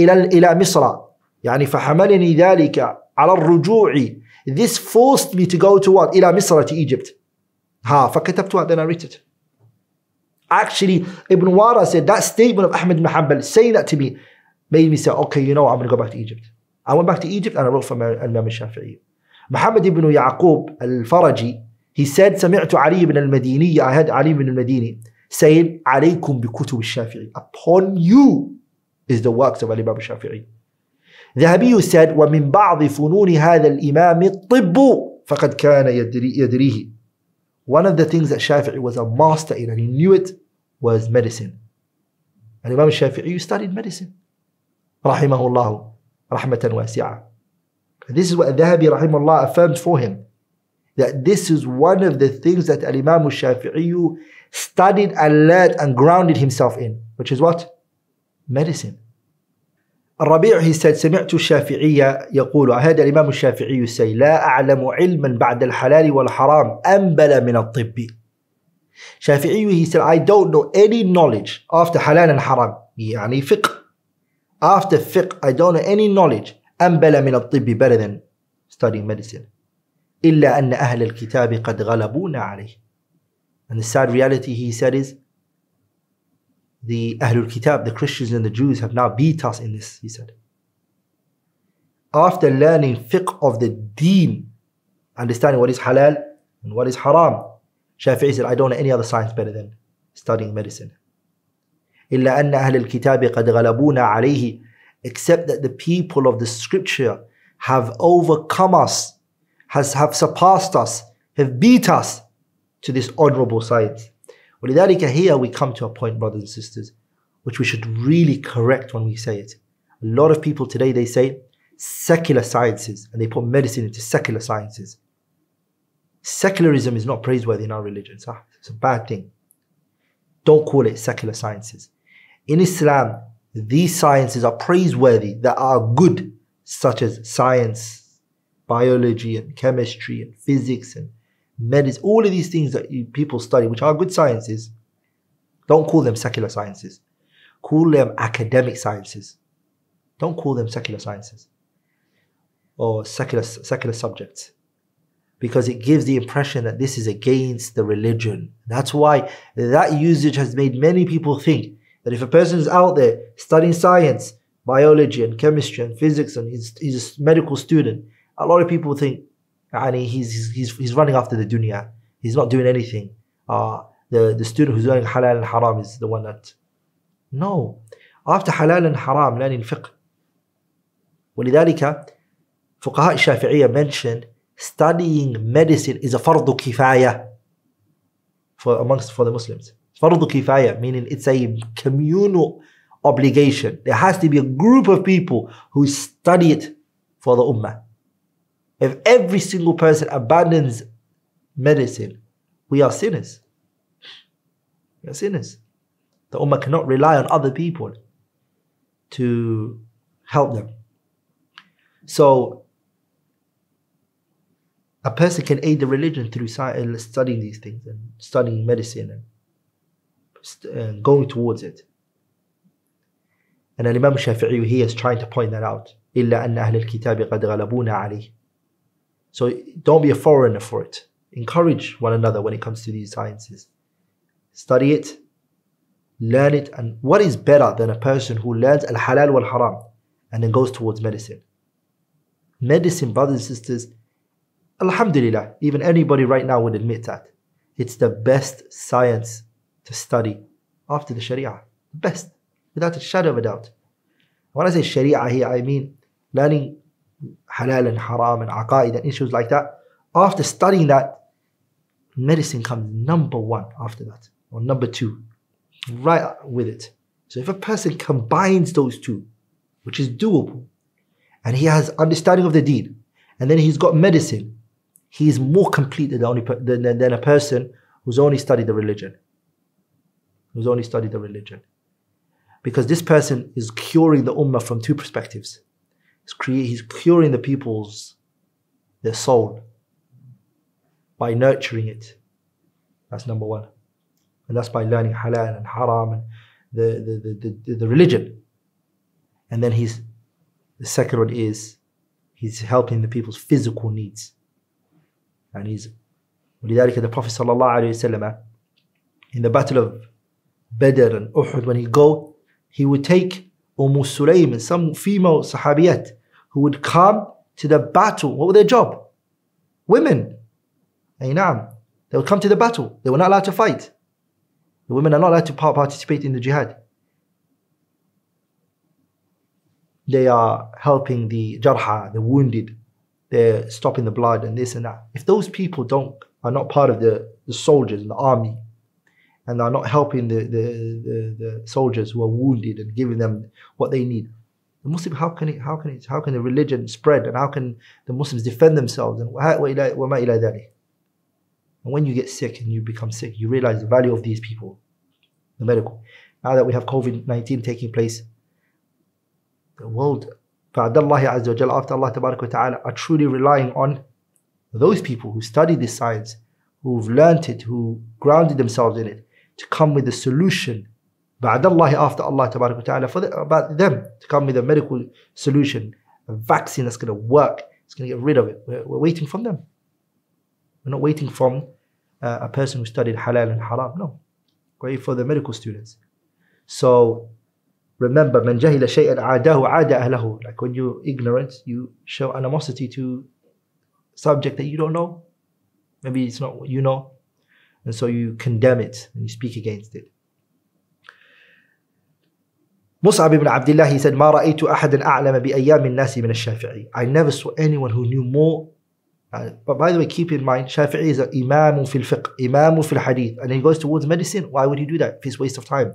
S1: إلى إلى مصر يعني فحملني ذلك على الرجوع this forced me to go to what إلى مصر to Egypt ها فكتبتها then I wrote it Actually, Ibn Wara said that statement of Ahmed ibn Hanbal saying that to me made me say, okay, you know I'm going to go back to Egypt. I went back to Egypt and I wrote from Imam al-Shafi'i. Muhammad ibn Yaqub al-Faraji, he said, سمعت علي ibn al-Madini, I heard Ali ibn al-Madini saying, عليكم بكتب الشافعي. Upon you is the works of Imam al-Shafi'i. ذهبي said, ومن بعض فنون هذا الإمام الطب فقد كان يدريه. One of the things that Shafi'i was a master in and he knew it was medicine. And Imam Shafi'i studied medicine. Rahimahullah, rahmatan wasi'a. This is what Dhahabi rahimahullah affirmed for him. That this is one of the things that Imam Shafi'i studied and learned and grounded himself in. Which is what? Medicine. الربيع سمعت الشافعية يقول هذا الإمام الشافعي سي لا أعلم علما بعد الحلال والحرام أنبل من الطب. شافعي he said I don't know any knowledge after حلال and حرام يعني فقه. After فقه I don't know any knowledge أنبل من الطب better than studying medicine. إلا أن أهل الكتاب قد غلبونا عليه. And the sad reality he said is the Ahlul Kitab, the Christians and the Jews have now beat us in this, he said. After learning fiqh of the deen, understanding what is halal and what is haram, Shafi'i said, I don't know any other science better than studying medicine. إلا أن أهل الكتاب قد غلبونا عليه except that the people of the scripture have overcome us, has have surpassed us, have beat us to this honorable science. ولذلك here we come to a point, brothers and sisters, which we should really correct when we say it. A lot of people today, they say secular sciences, and they put medicine into secular sciences. Secularism is not praiseworthy in our religion. It's a bad thing. Don't call it secular sciences. In Islam, these sciences are praiseworthy that are good, such as science, biology, and chemistry, and physics, and medicine, all of these things that you, people study, which are good sciences, don't call them secular sciences. Call them academic sciences. Don't call them secular sciences or secular, secular subjects because it gives the impression that this is against the religion. That's why that usage has made many people think that if a person is out there studying science, biology, and chemistry, and physics, and he's, he's a medical student, a lot of people think and he's, he's, he's running after the dunya. He's not doing anything. Uh, the, the student who's learning halal and haram is the one that. No. After halal and haram, learning fiqh. ولذلك فقهاء الشافعية mentioned studying medicine is a fardu kifaya for amongst for the Muslims. Fardu kifaya meaning it's a communal obligation. There has to be a group of people who study it for the ummah. If every single person abandons medicine, we are sinners. We are sinners. The Ummah cannot rely on other people to help them. So, a person can aid the religion through studying these things and studying medicine and, and going towards it. And Imam Shafi'i here is trying to point that out. إلا أن أهل الكتاب قد غلبونا عليه so don't be a foreigner for it. Encourage one another when it comes to these sciences. Study it, learn it, and what is better than a person who learns al halal wal haram and then goes towards medicine. Medicine, brothers and sisters, Alhamdulillah, even anybody right now would admit that. It's the best science to study after the Sharia. Best, without a shadow of a doubt. When I say Sharia here, I mean learning halal and haram and aqaid and issues like that. After studying that, medicine comes number one after that, or number two, right with it. So if a person combines those two, which is doable, and he has understanding of the deed, and then he's got medicine, he is more complete than, only, than, than a person who's only studied the religion. Who's only studied the religion. Because this person is curing the ummah from two perspectives. He's, create, he's curing the people's, their soul by nurturing it. That's number one. And that's by learning halal and haram and the, the, the, the, the religion. And then he's, the second one is he's helping the people's physical needs. And he's, ولذلك the Prophet صلى الله عليه وسلم in the battle of Badr and Uhud when he go, he would take Umm Sulaim and some female sahabiyat who would come to the battle. What was their job? Women. Aynam. They would come to the battle. They were not allowed to fight. The women are not allowed to participate in the jihad. They are helping the jarha, the wounded. They're stopping the blood and this and that. If those people don't are not part of the, the soldiers and the army, and are not helping the, the, the, the, soldiers who are wounded and giving them what they need. The Muslim, how can it, how can it, how can the religion spread and how can the Muslims defend themselves? And and when you get sick and you become sick, you realize the value of these people, the medical. Now that we have COVID 19 taking place, the world, after Allah Ta'ala, are truly relying on those people who study this science, who've learned it, who grounded themselves in it, to come with a solution. Ba'dallahi after Allah ta'ala for the, about them to come with a medical solution, a vaccine that's going to work, it's going to get rid of it. We're, we're, waiting from them. We're not waiting from uh, a person who studied halal and haram. No. We're for the medical students. So remember, من جهل shay'an adahu عاد أهله Like when you're ignorant, you show animosity to subject that you don't know. Maybe it's not what you know. And so you condemn it and you speak against it. Mus'ab ibn Abdullah, he said, ما رأيت أحدا أعلم بأيام الناس من الشافعي. I never saw anyone who knew more uh, but by the way, keep in mind, Shafi'i is an imam fil fiqh, imam fil hadith, and he goes towards medicine. Why would he do that? It's waste of time.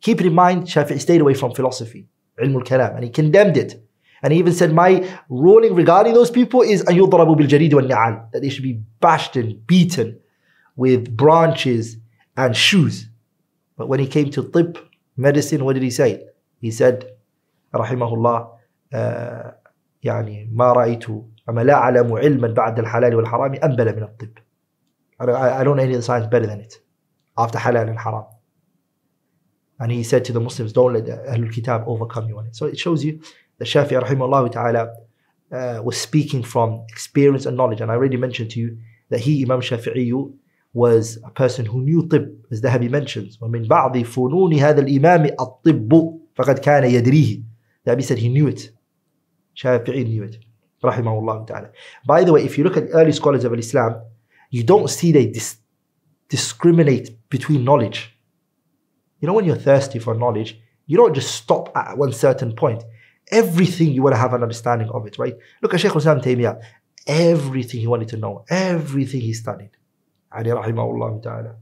S1: Keep in mind, Shafi'i stayed away from philosophy, ilm al-kalam, and he condemned it. And he even said, my ruling regarding those people is ayudrabu bil jarid wal ni'al, that they should be bashed and beaten with branches and shoes. But when he came to tib, medicine, what did he say? He said, rahimahullah, uh, يعني ما رأيت أما لا أعلم علما بعد الحلال والحرام أنبل من الطب I don't know any of the science better than it after halal and haram and he said to the Muslims don't let the Ahlul Kitab overcome you on it so it shows you that Shafi'i rahimahullah ta'ala uh, was speaking from experience and knowledge and I already mentioned to you that he Imam Shafi'i was a person who knew Tib, as Dhahabi mentions. ومن بعض فنون هذا الإمام الطب فقد كان يدريه. Dhahabi said he knew it. Shafi'i knew it. Rahimahullah ta'ala. By the way if you look at the early scholars of Islam you don't see they dis- discriminate between knowledge. You know when you're thirsty for knowledge you don't just stop at one certain point. Everything you want to have an understanding of it right? Look at Shaykh Islam Taymiyyah. Everything he wanted to know. Everything he studied. Ali rahimahullah ta'ala.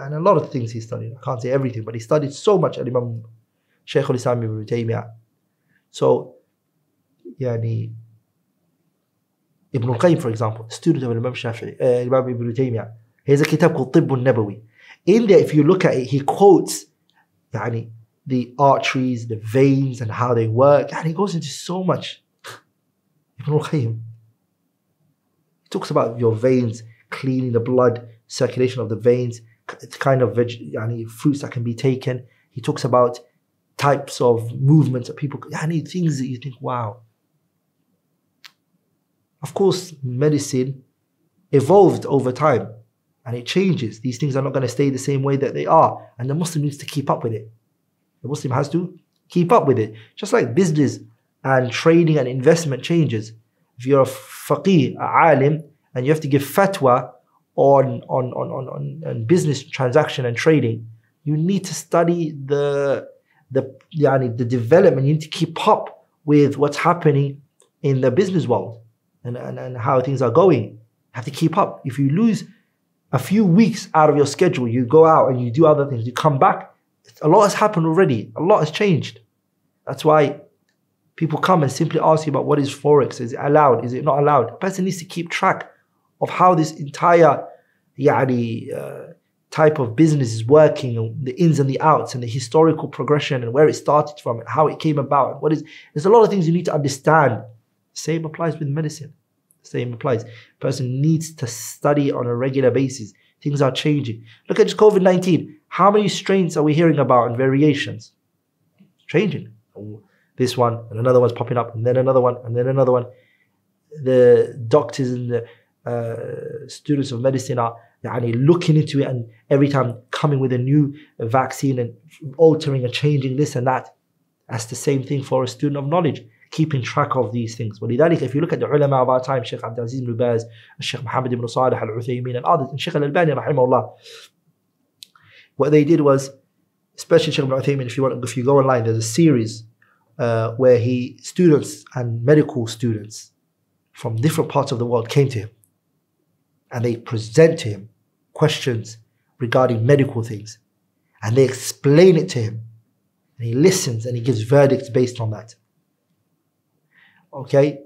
S1: And a lot of things he studied. I can't say everything, but he studied so much at Imam Shaykh al-Islam ibn Taymiyyah. So يعني Ibn al-Qayyim, for example, student of Imam Shafi'i, uh, Imam Ibn Taymiyyah, he has a kitab called Tibb al-Nabawi. In there, if you look at it, he quotes يعني, the arteries, the veins, and how they work, and he goes into so much. Ibn al-Qayyim. He talks about your veins, cleaning the blood, circulation of the veins, it's kind of veg, yani, fruits that can be taken. He talks about types of movements that people, yani, things that you think, wow, of course, medicine evolved over time and it changes. These things are not going to stay the same way that they are. And the Muslim needs to keep up with it. The Muslim has to Keep up with it. Just like business and trading and investment changes. If you're a faqih, a alim, and you have to give fatwa on, on, on, on, on, business transaction and trading, you need to study the, the, yani, the development. You need to keep up with what's happening in the business world and, and, and how things are going. You have to keep up. If you lose a few weeks out of your schedule, you go out and you do other things, you come back, a lot has happened already. A lot has changed. That's why people come and simply ask you about what is Forex. Is it allowed? Is it not allowed? A person needs to keep track of how this entire yani, uh, type of business is working, the ins and the outs, and the historical progression, and where it started from, and how it came about. What is there's a lot of things you need to understand. Same applies with medicine. Same applies. Person needs to study on a regular basis. Things are changing. Look at just COVID 19. How many strains are we hearing about and variations? It's changing. This one, and another one's popping up, and then another one, and then another one. The doctors and the uh, students of medicine are yani, looking into it and every time coming with a new vaccine and altering and changing this and that. That's the same thing for a student of knowledge keeping track of these things. ولذلك if you look at the ulama of our time, Sheikh Abdul Aziz ibn Baz, Sheikh Muhammad ibn Salih al-Uthaymeen and others, and Sheikh al-Albani rahimahullah, what they did was, especially Sheikh ibn Uthaymeen, if you want, if you go online, there's a series uh, where he, students and medical students from different parts of the world came to him and they present to him questions regarding medical things. And they explain it to him. And he listens and he gives verdicts based on that. Okay,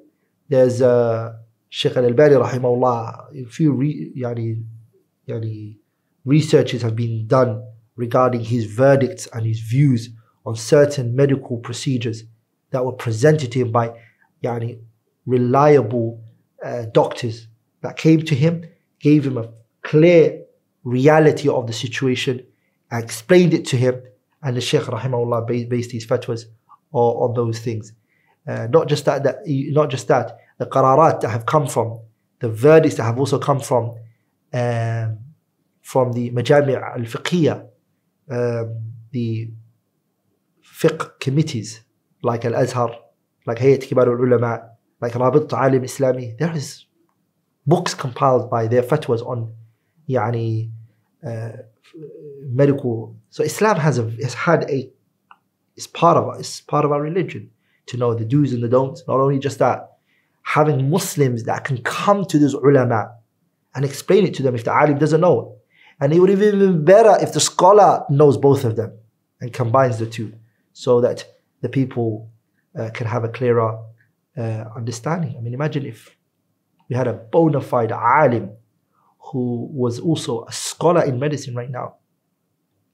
S1: there's uh, Sheikh Al-Albani rahimahullah, a few re, yani, yani, researches have been done regarding his verdicts and his views on certain medical procedures that were presented to him by yani, reliable uh, doctors that came to him, gave him a clear reality of the situation, I explained it to him, and the Sheikh rahimahullah based his fatwas on those things. Uh, not just that, that, not just that, the qararat that have come from, the verdicts that have also come from, um, from the majami' al-fiqhiyah, um, the fiqh committees like Al-Azhar, like Hayat Kibar al-Ulama, like Rabit Alim Islami. There is books compiled by their fatwas on yani, uh, medical. So Islam has, a, has had a, it's part of it's part of our religion to know the do's and the don'ts. Not only just that, having Muslims that can come to those ulama and explain it to them if the alim doesn't know. And it would even be better if the scholar knows both of them and combines the two so that the people uh, can have a clearer uh, understanding. I mean, imagine if we had a bona fide alim who was also a scholar in medicine right now.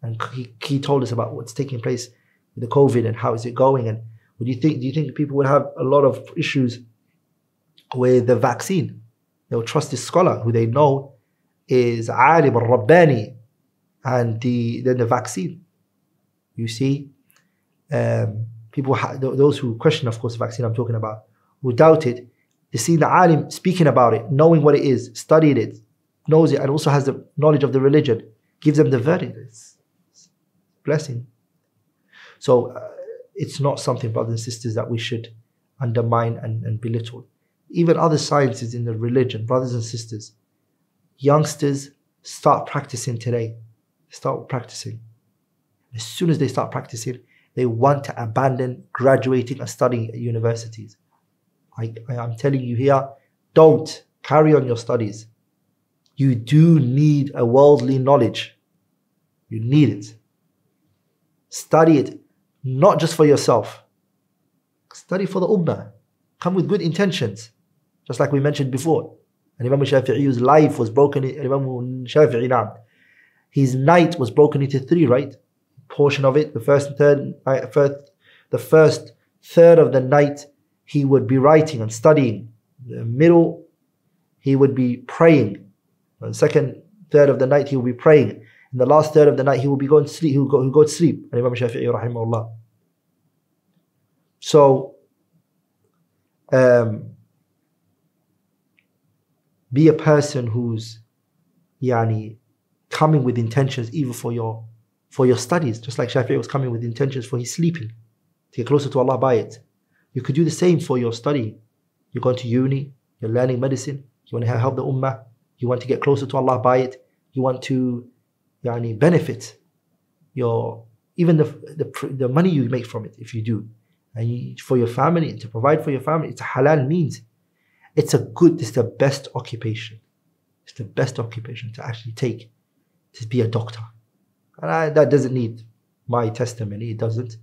S1: And he, he told us about what's taking place with the COVID and how is it going and do you think do you think people would have a lot of issues with the vaccine? They'll trust this scholar who they know is alim al-rabbani and the then the vaccine. You see, um, people ha- those who question, of course, the vaccine I'm talking about, who doubt they see the alim speaking about it, knowing what it is, studied it, knows it, and also has the knowledge of the religion, gives them the verdict. It's blessing. So. Uh, it's not something, brothers and sisters, that we should undermine and, and belittle. Even other sciences in the religion, brothers and sisters, youngsters start practicing today. Start practicing. As soon as they start practicing, they want to abandon graduating and studying at universities. I, I, I'm telling you here, don't carry on your studies. You do need a worldly knowledge. You need it. Study it not just for yourself. Study for the ummah. Come with good intentions. Just like we mentioned before. And Imam Shafi'i's life was broken, Imam Shafi'i, now, his night was broken into three, right? Portion of it, the first third, uh, first, the first third of the night, he would be writing and studying. The middle, he would be praying. The second third of the night, he would be praying. In the last third of the night, he will be going to sleep. He will go, he will go to sleep. And Imam Shafi'i, rahimahullah. So, um, be a person who's yani, coming with intentions even for your for your studies, just like Shafi'i was coming with intentions for his sleeping. to get closer to Allah by it. You could do the same for your study. You're going to uni, you're learning medicine, you want to help the ummah, you want to get closer to Allah by it, you want to yani, benefit your even the, the, the money you make from it if you do. And you, for your family and to provide for your family, it's a halal means. It's a good, it's the best occupation. It's the best occupation to actually take, to be a doctor. And I, that doesn't need my testimony, it doesn't.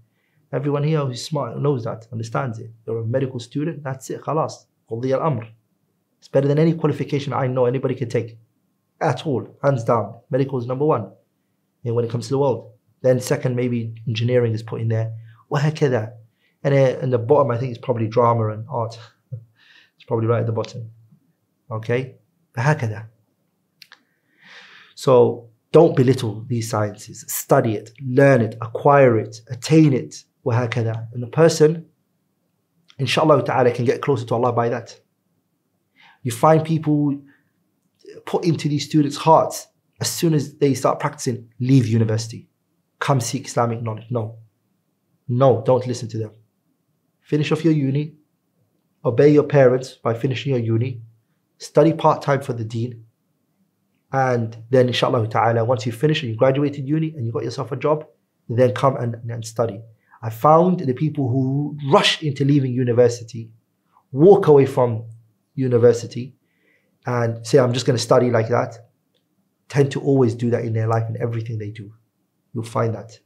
S1: Everyone here who's smart knows that, understands it. You're a medical student, that's it, khalas. قضي الأمر. It's better than any qualification I know anybody can take. At all, hands down. Medical is number one you know, when it comes to the world. Then second, maybe engineering is put in there. وهكذا. And uh, in the bottom, I think it's probably drama and art. it's probably right at the bottom. Okay? هكذا. So don't belittle these sciences. Study it, learn it, acquire it, attain it. وهكذا. And the person, inshallah ta'ala, can get closer to Allah by that. You find people put into these students' hearts as soon as they start practicing, leave university. Come seek Islamic knowledge. No. No, don't listen to them. Finish off your uni. Obey your parents by finishing your uni. Study part time for the deen. And then, inshallah ta'ala, once you finish and you graduated uni and you got yourself a job, then come and, and study. I found the people who rush into leaving university, walk away from university, and say, I'm just going to study like that, tend to always do that in their life and everything they do. You'll find that.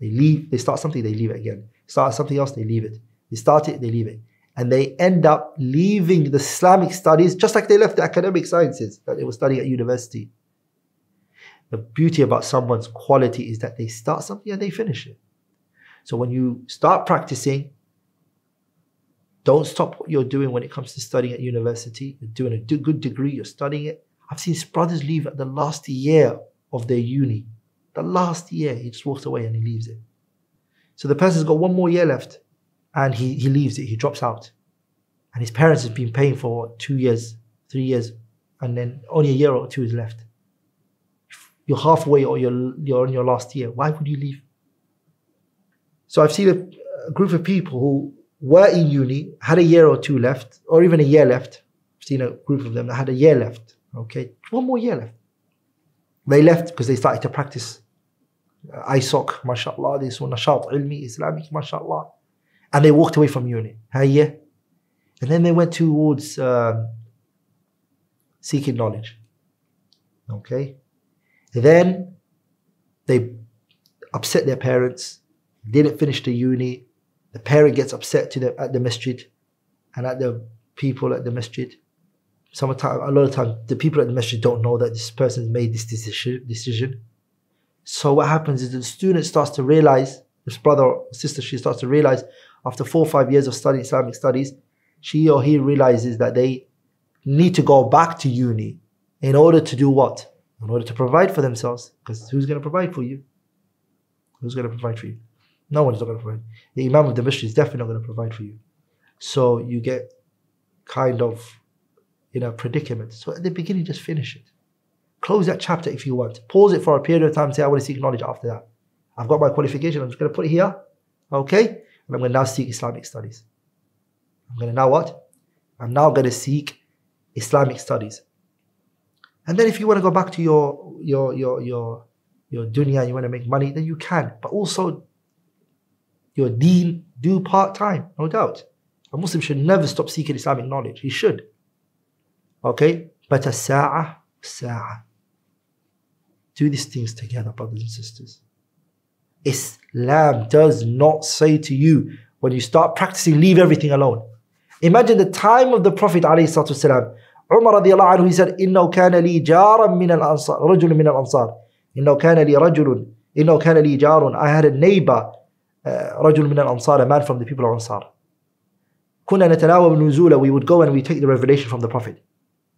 S1: They leave, they start something, they leave it again. Start something else, they leave it. They start it, they leave it. And they end up leaving the Islamic studies just like they left the academic sciences that they were studying at university. The beauty about someone's quality is that they start something and they finish it. So when you start practicing, don't stop what you're doing when it comes to studying at university. You're doing a good degree, you're studying it. I've seen brothers leave at the last year of their uni. The last year, he just walks away and he leaves it. So the person's got one more year left and he, he leaves it, he drops out. And his parents have been paying for two years, three years, and then only a year or two is left. You're halfway or you're, you're on your last year. Why would you leave? So I've seen a, a group of people who were in uni, had a year or two left, or even a year left. I've seen a group of them that had a year left. Okay, one more year left. They left because they started to practice uh, ISOC, mashallah, this one, nashat ilmi, Islamic, mashallah. And they walked away from uni. Hayya. And then they went towards um, seeking knowledge. Okay. Then they upset their parents, didn't finish the uni. The parent gets upset to the, at the masjid and at the people at the masjid. Sometimes, a lot of times, the people at the masjid don't know that this person made this decision. decision. So what happens is the student starts to realize, this brother or sister, she starts to realize after four or five years of studying Islamic studies, she or he realizes that they need to go back to uni in order to do what? In order to provide for themselves. Because who's going to provide for you? Who's going to provide for you? No one's not going to provide. The Imam of the masjid is definitely not going to provide for you. So you get kind of in a predicament. So at the beginning, just finish it. Close that chapter if you want. Pause it for a period of time. Say, I want to seek knowledge after that. I've got my qualification. I'm just going to put it here. Okay? And I'm going to now seek Islamic studies. I'm going to now what? I'm now going to seek Islamic studies. And then if you want to go back to your your your your your dunya, you want to make money, then you can. But also your deen, do part time, no doubt. A Muslim should never stop seeking Islamic knowledge. He should. Okay? But a sa'a, sa'a. Do these things together, brothers and sisters. Islam does not say to you, when you start practicing, leave everything alone. Imagine the time of the Prophet والسلام. Umar radiallahu anhu, he said, إِنَّهُ كَانَ لِي جَارًا مِنَ الْأَنصَارِ رَجُلٌ مِنَ الْأَنصَارِ إِنَّهُ كَانَ لِي رَجُلٌ إِنَّهُ كَانَ لِي جَارٌ I had a neighbor, uh, رَجُلٌ مِنَ الْأَنصَارِ a man from the people of Ansar. كُنَّا نَتَنَاوَبُ نُزُولَ We would go and we take the revelation from the Prophet.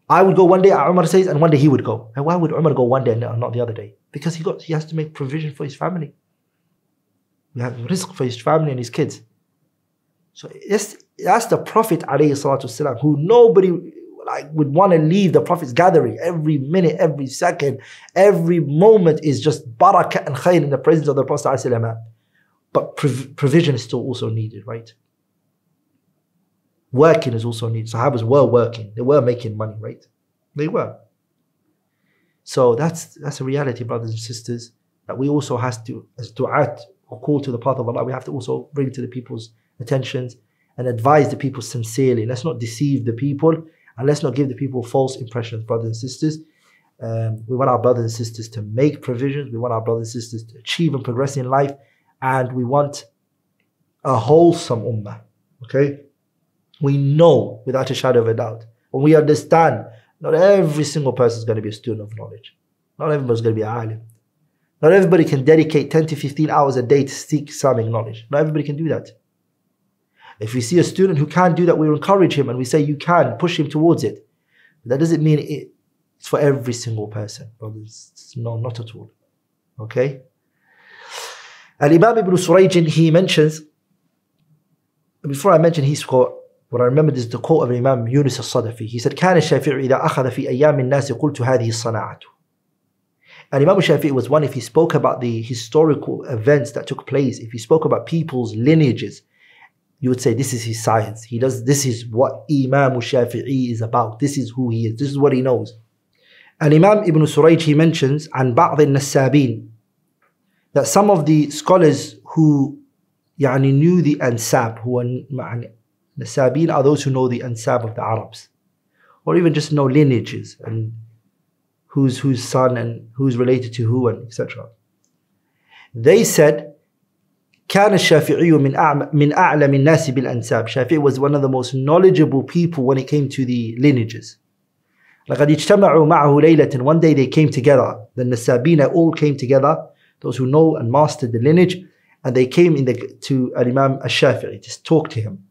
S1: I would go one day, Umar says, and one day he would go. And why would Umar go one day and not the other day? Because he got he has to make provision for his family. We have risk for his family and his kids. So that's, that's the Prophet والسلام, who nobody like would want to leave the Prophet's gathering. Every minute, every second, every moment is just barakah and khair in the presence of the Prophet. But prov- provision is still also needed, right? Working is also needed. Sahabas were working. They were making money, right? They were. So that's that's a reality, brothers and sisters, that we also has to, as du'at or call to the path of Allah, we have to also bring to the people's attentions and advise the people sincerely. Let's not deceive the people and let's not give the people false impressions, brothers and sisters. Um, we want our brothers and sisters to make provisions. We want our brothers and sisters to achieve and progress in life. And we want a wholesome ummah. Okay? We know without a shadow of a doubt. When we understand, not every single person is going to be a student of knowledge. Not everybody's going to be a alim. Not everybody can dedicate 10 to 15 hours a day to seek Islamic knowledge. Not everybody can do that. If we see a student who can't do that, we encourage him and we say, You can, push him towards it. But that doesn't mean it's for every single person. Brothers, no, not at all. Okay? Al Imam ibn Surayj, he mentions, before I mention his quote, what I remember is the quote of Imam Yunus al-Sadafi. He said, كان الشافعي إذا أخذ في أيام الناس قلت هذه الصناعة. And Imam Shafi'i was one, if he spoke about the historical events that took place, if he spoke about people's lineages, you would say this is his science. He does this is what Imam Shafi'i is about. This is who he is. This is what he knows. And Imam Ibn Surayj he mentions عن بعض النسابين that some of the scholars who يعني knew the ansab who are يعني Nasabin are those who know the ansab of the Arabs or even just know lineages and who's whose son and who's related to who and etc. They said كان الشافعي من أعلم من أعلم الناس بالأنساب. Shafi'i was one of the most knowledgeable people when it came to the lineages. لقد اجتمعوا معه ليلة. One day they came together. The Nasabina all came together. Those who know and mastered the lineage. And they came in the, to Imam al-Shafi'i to talk to him.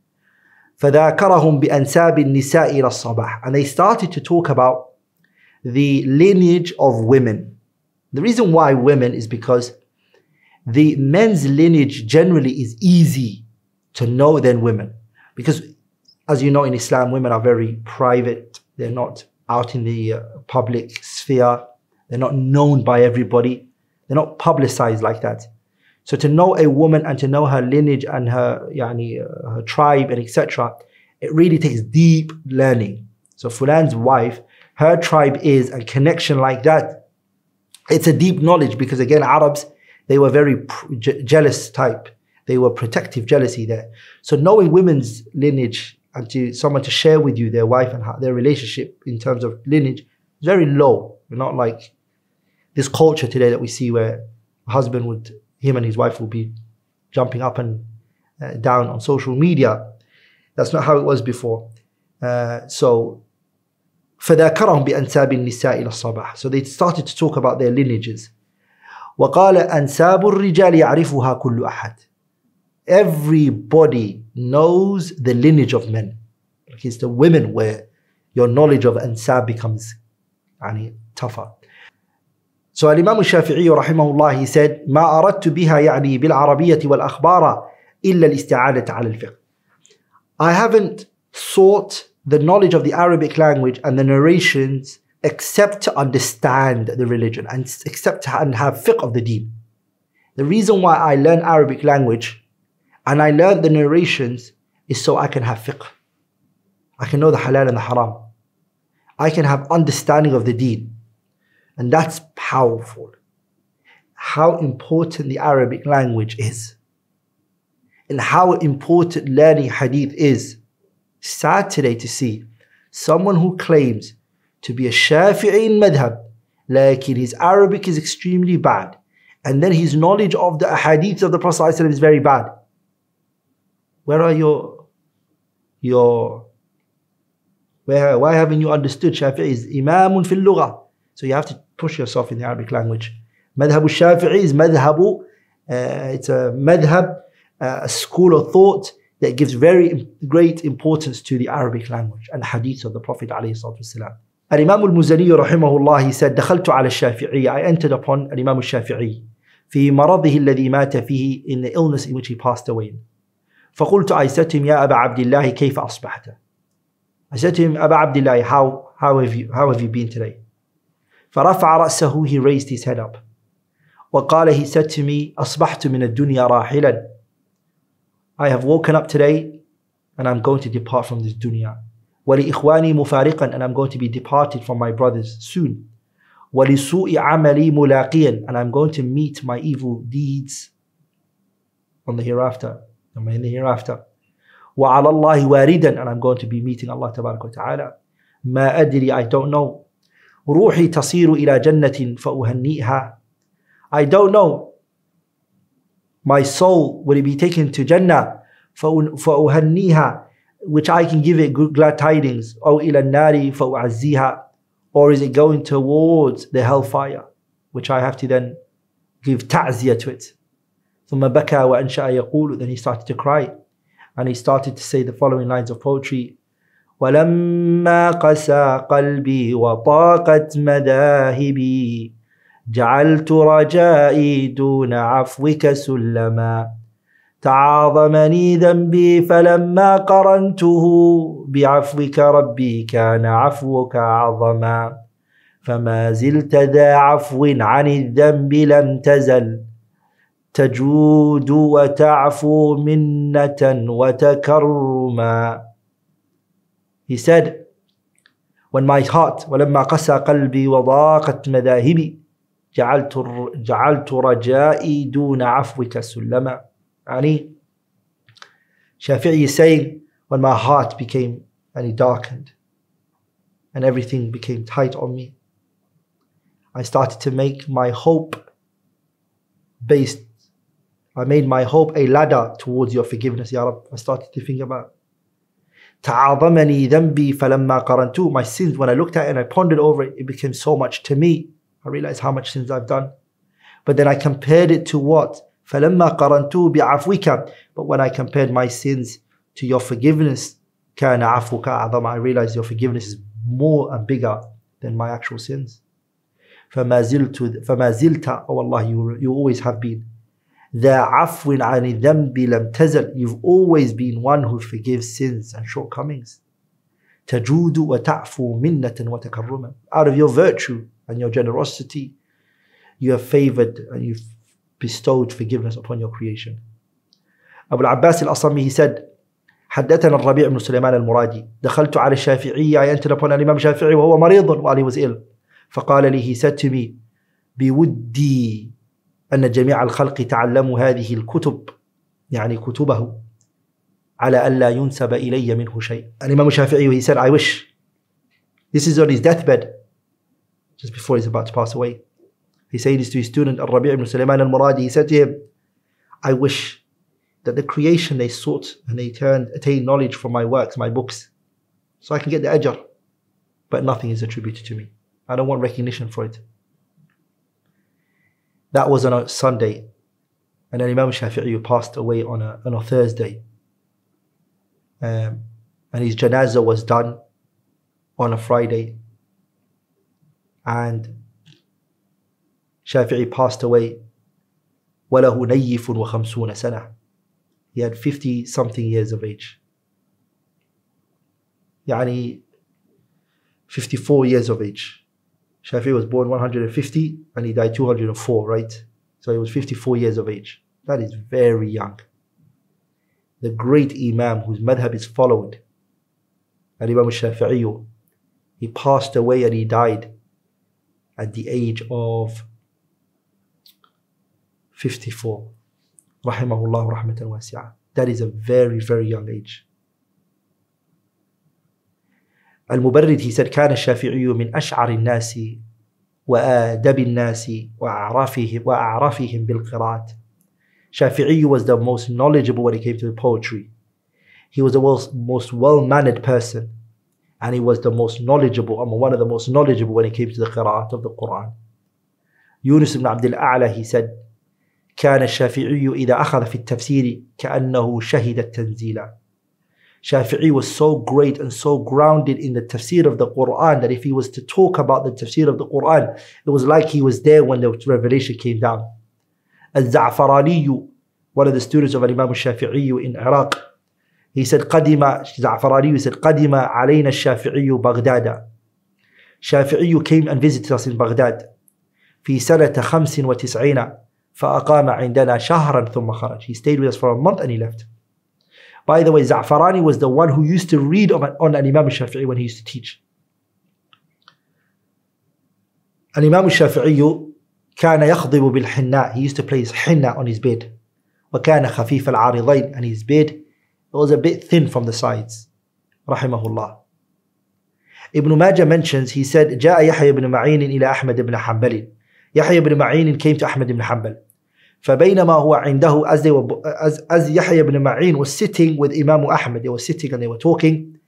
S1: فذاكرهم بأنساب النساء إلى الصباح. And they started to talk about the lineage of women. The reason why women is because the men's lineage generally is easy to know than women. Because as you know in Islam, women are very private. They're not out in the uh, public sphere. They're not known by everybody. They're not publicized like that. So to know a woman and to know her lineage and her, yani, uh, her tribe and etc., it really takes deep learning. So Fulan's wife, her tribe is a connection like that. It's a deep knowledge because again, Arabs, they were very je- jealous type. They were protective jealousy there. So knowing women's lineage and to someone to share with you their wife and how, their relationship in terms of lineage is very low. Not like this culture today that we see where a husband would, him and his wife will be jumping up and uh, down on social media. That's not how it was before. Uh, so فذاكرهم بأنساب النساء إلى الصباح. So they started to talk about their lineages. وقال أنساب الرجال يعرفها كل أحد. Everybody knows the lineage of men. Like it's the women where your knowledge of ansab becomes يعني, tougher. So Imam Shafi'i رحمه الله he said ما أردت بها يعني بالعربية والأخبار إلا الاستعانة على الفقه. I haven't sought the knowledge of the Arabic language and the narrations except to understand the religion and except to and have fiqh of the deen. The reason why I learn Arabic language and I learn the narrations is so I can have fiqh. I can know the halal and the haram. I can have understanding of the deen. And that's powerful. How important the Arabic language is. And how important learning hadith is. Sad today to see someone who claims to be a Shafi'i in madhab, like his Arabic is extremely bad, and then his knowledge of the hadith of the Prophet is very bad. Where are your your where why haven't you understood Shafi'i is Imamun fil lugha? So you have to push yourself in the Arabic language. Madhab Shafi'i is madhabu, uh, it's a madhab, uh, a school of thought that gives very great importance to the Arabic language and hadith of the Prophet ﷺ. Al-Imam al-Muzani rahimahullah, he said, دخلت على الشافعي, I entered upon Imam al-Shafi'i في مرضه الذي مات فيه in the illness in which he passed away. فقلت I said to him, يا أبا عبد الله كيف أصبحت? I said to him, أبا عبد الله, how, how, have you, how have you been today? فرفع رأسه, he raised his head up. وقال, he said to me, أصبحت من الدنيا راحلا. I have woken up today and I'm going to depart from this dunya. ولإخواني مفارقا and I'm going to be departed from my brothers soon. ولسوء عملي ملاقيا and I'm going to meet my evil deeds on the hereafter. I'm in the hereafter. وعلى الله واردا and I'm going to be meeting Allah تبارك وتعالى. ما أدري I don't know. روحي تصير إلى جنة فأهنئها. I don't know. My soul will it be taken to Jannah فأهنئها which I can give it good glad tidings أو إلى النار فأعزيها or is it going towards the hellfire which I have to then give ta'ziyah to it ثم بكى وأنشأ يقول then he started to cry and he started to say the following lines of poetry ولما قسى قلبي وطاقت مذاهبي جعلت رجائي دون عفوك سلما. تعاظمني ذنبي فلما قرنته بعفوك ربي كان عفوك أعظما. فما زلت ذا عفو عن الذنب لم تزل. تجود وتعفو منة وتكرما. He said, when my heart ولما قسى قلبي وضاقت مذاهبي جعلت جعلت رجائي دون عفوك سلما يعني Shafi'i is saying when my heart became and darkened and everything became tight on me I started to make my hope based I made my hope a ladder towards your forgiveness Ya Rab I started to think about تعاظمني ذنبي فلما قرنته my sins when I looked at it and I pondered over it it became so much to me I realized how much sins I've done but then I compared it to what فلما قرنته بعفوك but when I compared my sins to your forgiveness كان عفوك أعظم I realized your forgiveness is more and bigger than my actual sins فما زلت فما زلت oh Allah you, you always have been ذا عفو عن الذنب لم تزل you've always been one who forgives sins and shortcomings تجود وتعفو منة وتكرما out of your virtue and your generosity you have favored and you've bestowed forgiveness upon your creation أبو العباس الأصمي he said حدثنا الربيع بن سليمان المرادي دخلت على الشافعية I entered upon الإمام الشافعي وهو مريض while he was ill فقال لي he said to me بودي أن جميع الخلق تعلموا هذه الكتب يعني كتبه على ألا ينسب إلي منه شيء الإمام الشافعي he said I wish this is on his deathbed just before he's about to pass away he said this to his student Al-Rabi' ibn Sulaiman al-Muradi he said to him I wish that the creation they sought and they turned attained knowledge from my works my books so I can get the ajr but nothing is attributed to me I don't want recognition for it that was on a Sunday and then Imam Shafi'i passed away on a, on a Thursday um, and his janazah was done on a Friday and Shafi'i passed away وله نيف وخمسون سنة he had 50 something years of age يعني 54 years of age Shafi'i was born 150 and he died 204 right? So he was 54 years of age. That is very young. The great Imam whose madhab is followed and Imam Shafi'i he passed away and he died at the age of 54 rahimahullah rahmatan wasi'ah that is a very very young age المبرد كان الشافعي من أشعر الناس وآدب الناس وأعرافهم وأعرفهم بالقراءات Shafi'i was the most knowledgeable when it came to poetry. He was the most, well-mannered person and he was the most knowledgeable, I one of the most knowledgeable when it came to the qira'at of the Quran. Yunus ibn Abdul A'la, he said, كان الشافعي إذا أخذ في التفسير كأنه شهد التنزيل Shafi'i was so great and so grounded in the tafsir of the Quran that if he was to talk about the tafsir of the Quran, it was like he was there when the revelation came down. Al-Za'farani, one of the students of Imam al-Shafi'i in Iraq, he said, قدم Za'farani said, قدم علينا الشافعي بغداد. Shafi'i came and visited us in Baghdad. في سنة خمس وتسعين فأقام عندنا شهرا ثم خرج. He stayed with us for a month and he left. By the way, Za'farani was the one who used to read on, on an Imam Shafi'i when he used to teach. An Imam Shafi'i كان يخضب بالحناء he used to place henna on his bed. وكان خفيف العارضين and his bed was a bit thin from the sides. رحمه الله Ibn Majah mentions he said جاء يحيى بن معين إلى أحمد بن حنبل Yahya ibn Ma'in came to Ahmad ibn Hanbal. فبينما هو عنده as, they were, as, as يحيى بن معين was sitting with Imam Ahmad they were sitting and they were talking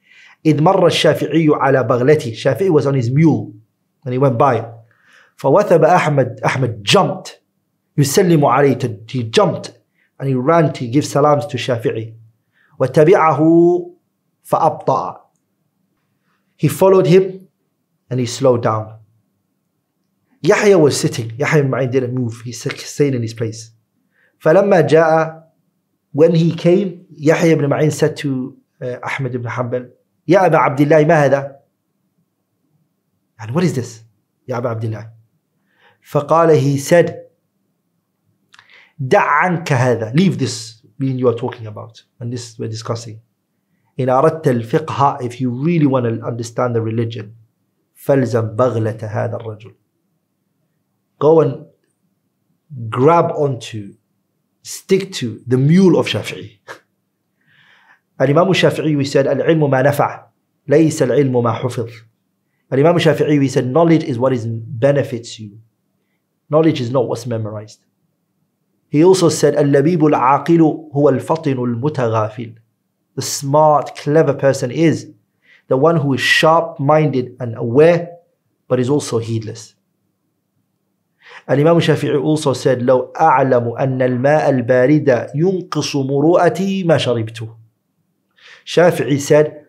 S1: إذ مر الشافعي على بغلته Shafi'i was on his mule and he went by فوثب أحمد أحمد jumped يسلم عليه he jumped and he ran to give salams to Shafi'i وتبعه فأبطأ he followed him and he slowed down Yahya was sitting Yahya ibn Ma'in didn't move he stayed in his place فلما جاء when he came Yahya ibn Ma'in said to uh, Ahmad ibn Hanbal يا أبا عبد الله ما هذا and what is this يا أبا عبد الله فقال he said دع عنك هذا leave this being you are talking about and this we're discussing إن أردت الفقه if you really want to understand the religion فلزم بغلة هذا الرجل go and grab onto, stick to the mule of Shafi'i. And Imam Shafi'i, we said, Al-ilmu ma nafa', laysa al-ilmu ma hufidh. Imam Shafi'i, we said, knowledge is what is benefits you. Knowledge is not what's memorized. He also said, Al-labib al-aqilu huwa al-fatinu al-mutaghafil. The smart, clever person is the one who is sharp-minded and aware, but is also heedless. الإمام الشافعي also said, لو أعلم أن الماء البارد ينقص مروءتي ما شربته. Shafi'i said,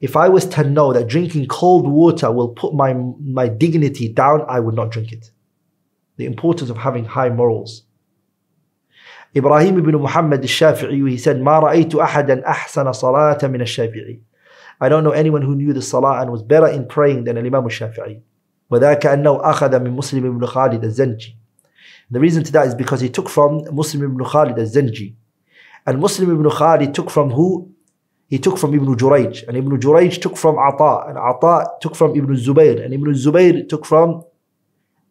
S1: if I was to know that drinking cold water will put my, my dignity down, I would not drink it the importance of having high morals. Ibrahim ibn Muhammad al-Shafi'i, he said, ما رأيت أحدا أحسن صلاة من الشافعي. I don't know anyone who knew the salah and was better in praying than Imam al-Shafi'i. وذاك أنه أخذ من مسلم ibn Khalid al-Zanji. The reason to that is because he took from Muslim ibn Khalid al-Zanji. And Muslim ibn Khalid took from who? He took from Ibn Jurayj. And Ibn Jurayj took from Ata. And Ata took from Ibn Zubayr. And Ibn Zubayr took from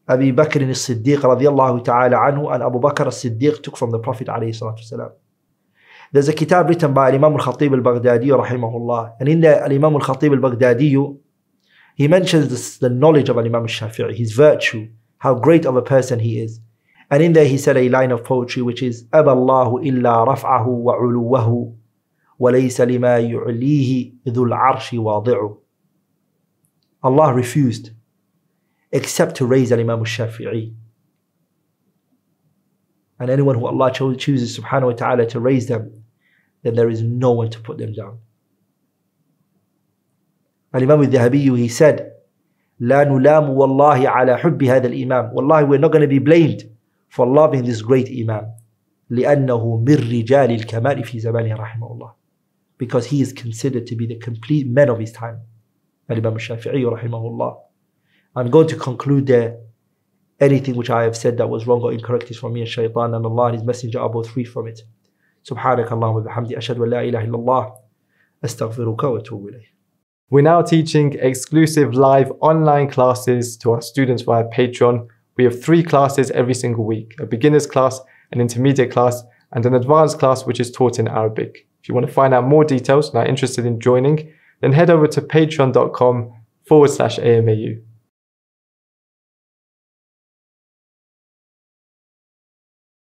S1: Abi Bakr radiallahu ta'ala anhu and Abu Bakr as-Siddiq took from the Prophet alayhi salatu. There's a kitab written by Imam al-Khatib al-Baghdadi rahimahullah. And in there, Imam al-Khatib al-Baghdadi, he mentions this, the knowledge of Imam al-Shafi'i, his virtue, how great of a person he is. And in there he said a line of poetry which is أبى الله إلا رفعه وعلوه وليس لما يعليه ذو العرش واضعه Allah refused except to raise an Imam al-Shafi'i. And anyone who Allah cho- chooses subhanahu wa ta'ala to raise them, then there is no one to put them down. And Imam al-Dhahabi, he said, لا نلام والله على حب هذا الإمام. Wallahi, we're not going to be blamed for loving this great Imam. لأنه من رجال الكمال في زمانه رحمه الله. Because he is considered to be the complete man of his time. Imam al-Shafi'i رحمه الله. I'm going to conclude there. Anything which I have said that was wrong or incorrect is from me and shaitan, and Allah and His Messenger are both free from it. سبحانك اللهم وبحمدي أشهد أن لا إله إلا الله أستغفرك وأتوب إليه.
S2: we're now teaching exclusive live online classes to our students via Patreon. We have three classes every single week a beginner's class, an intermediate class, and an advanced class which is taught in Arabic. If you want to find out more details and are interested in joining, then head over to patreon.com forward slash AMAU.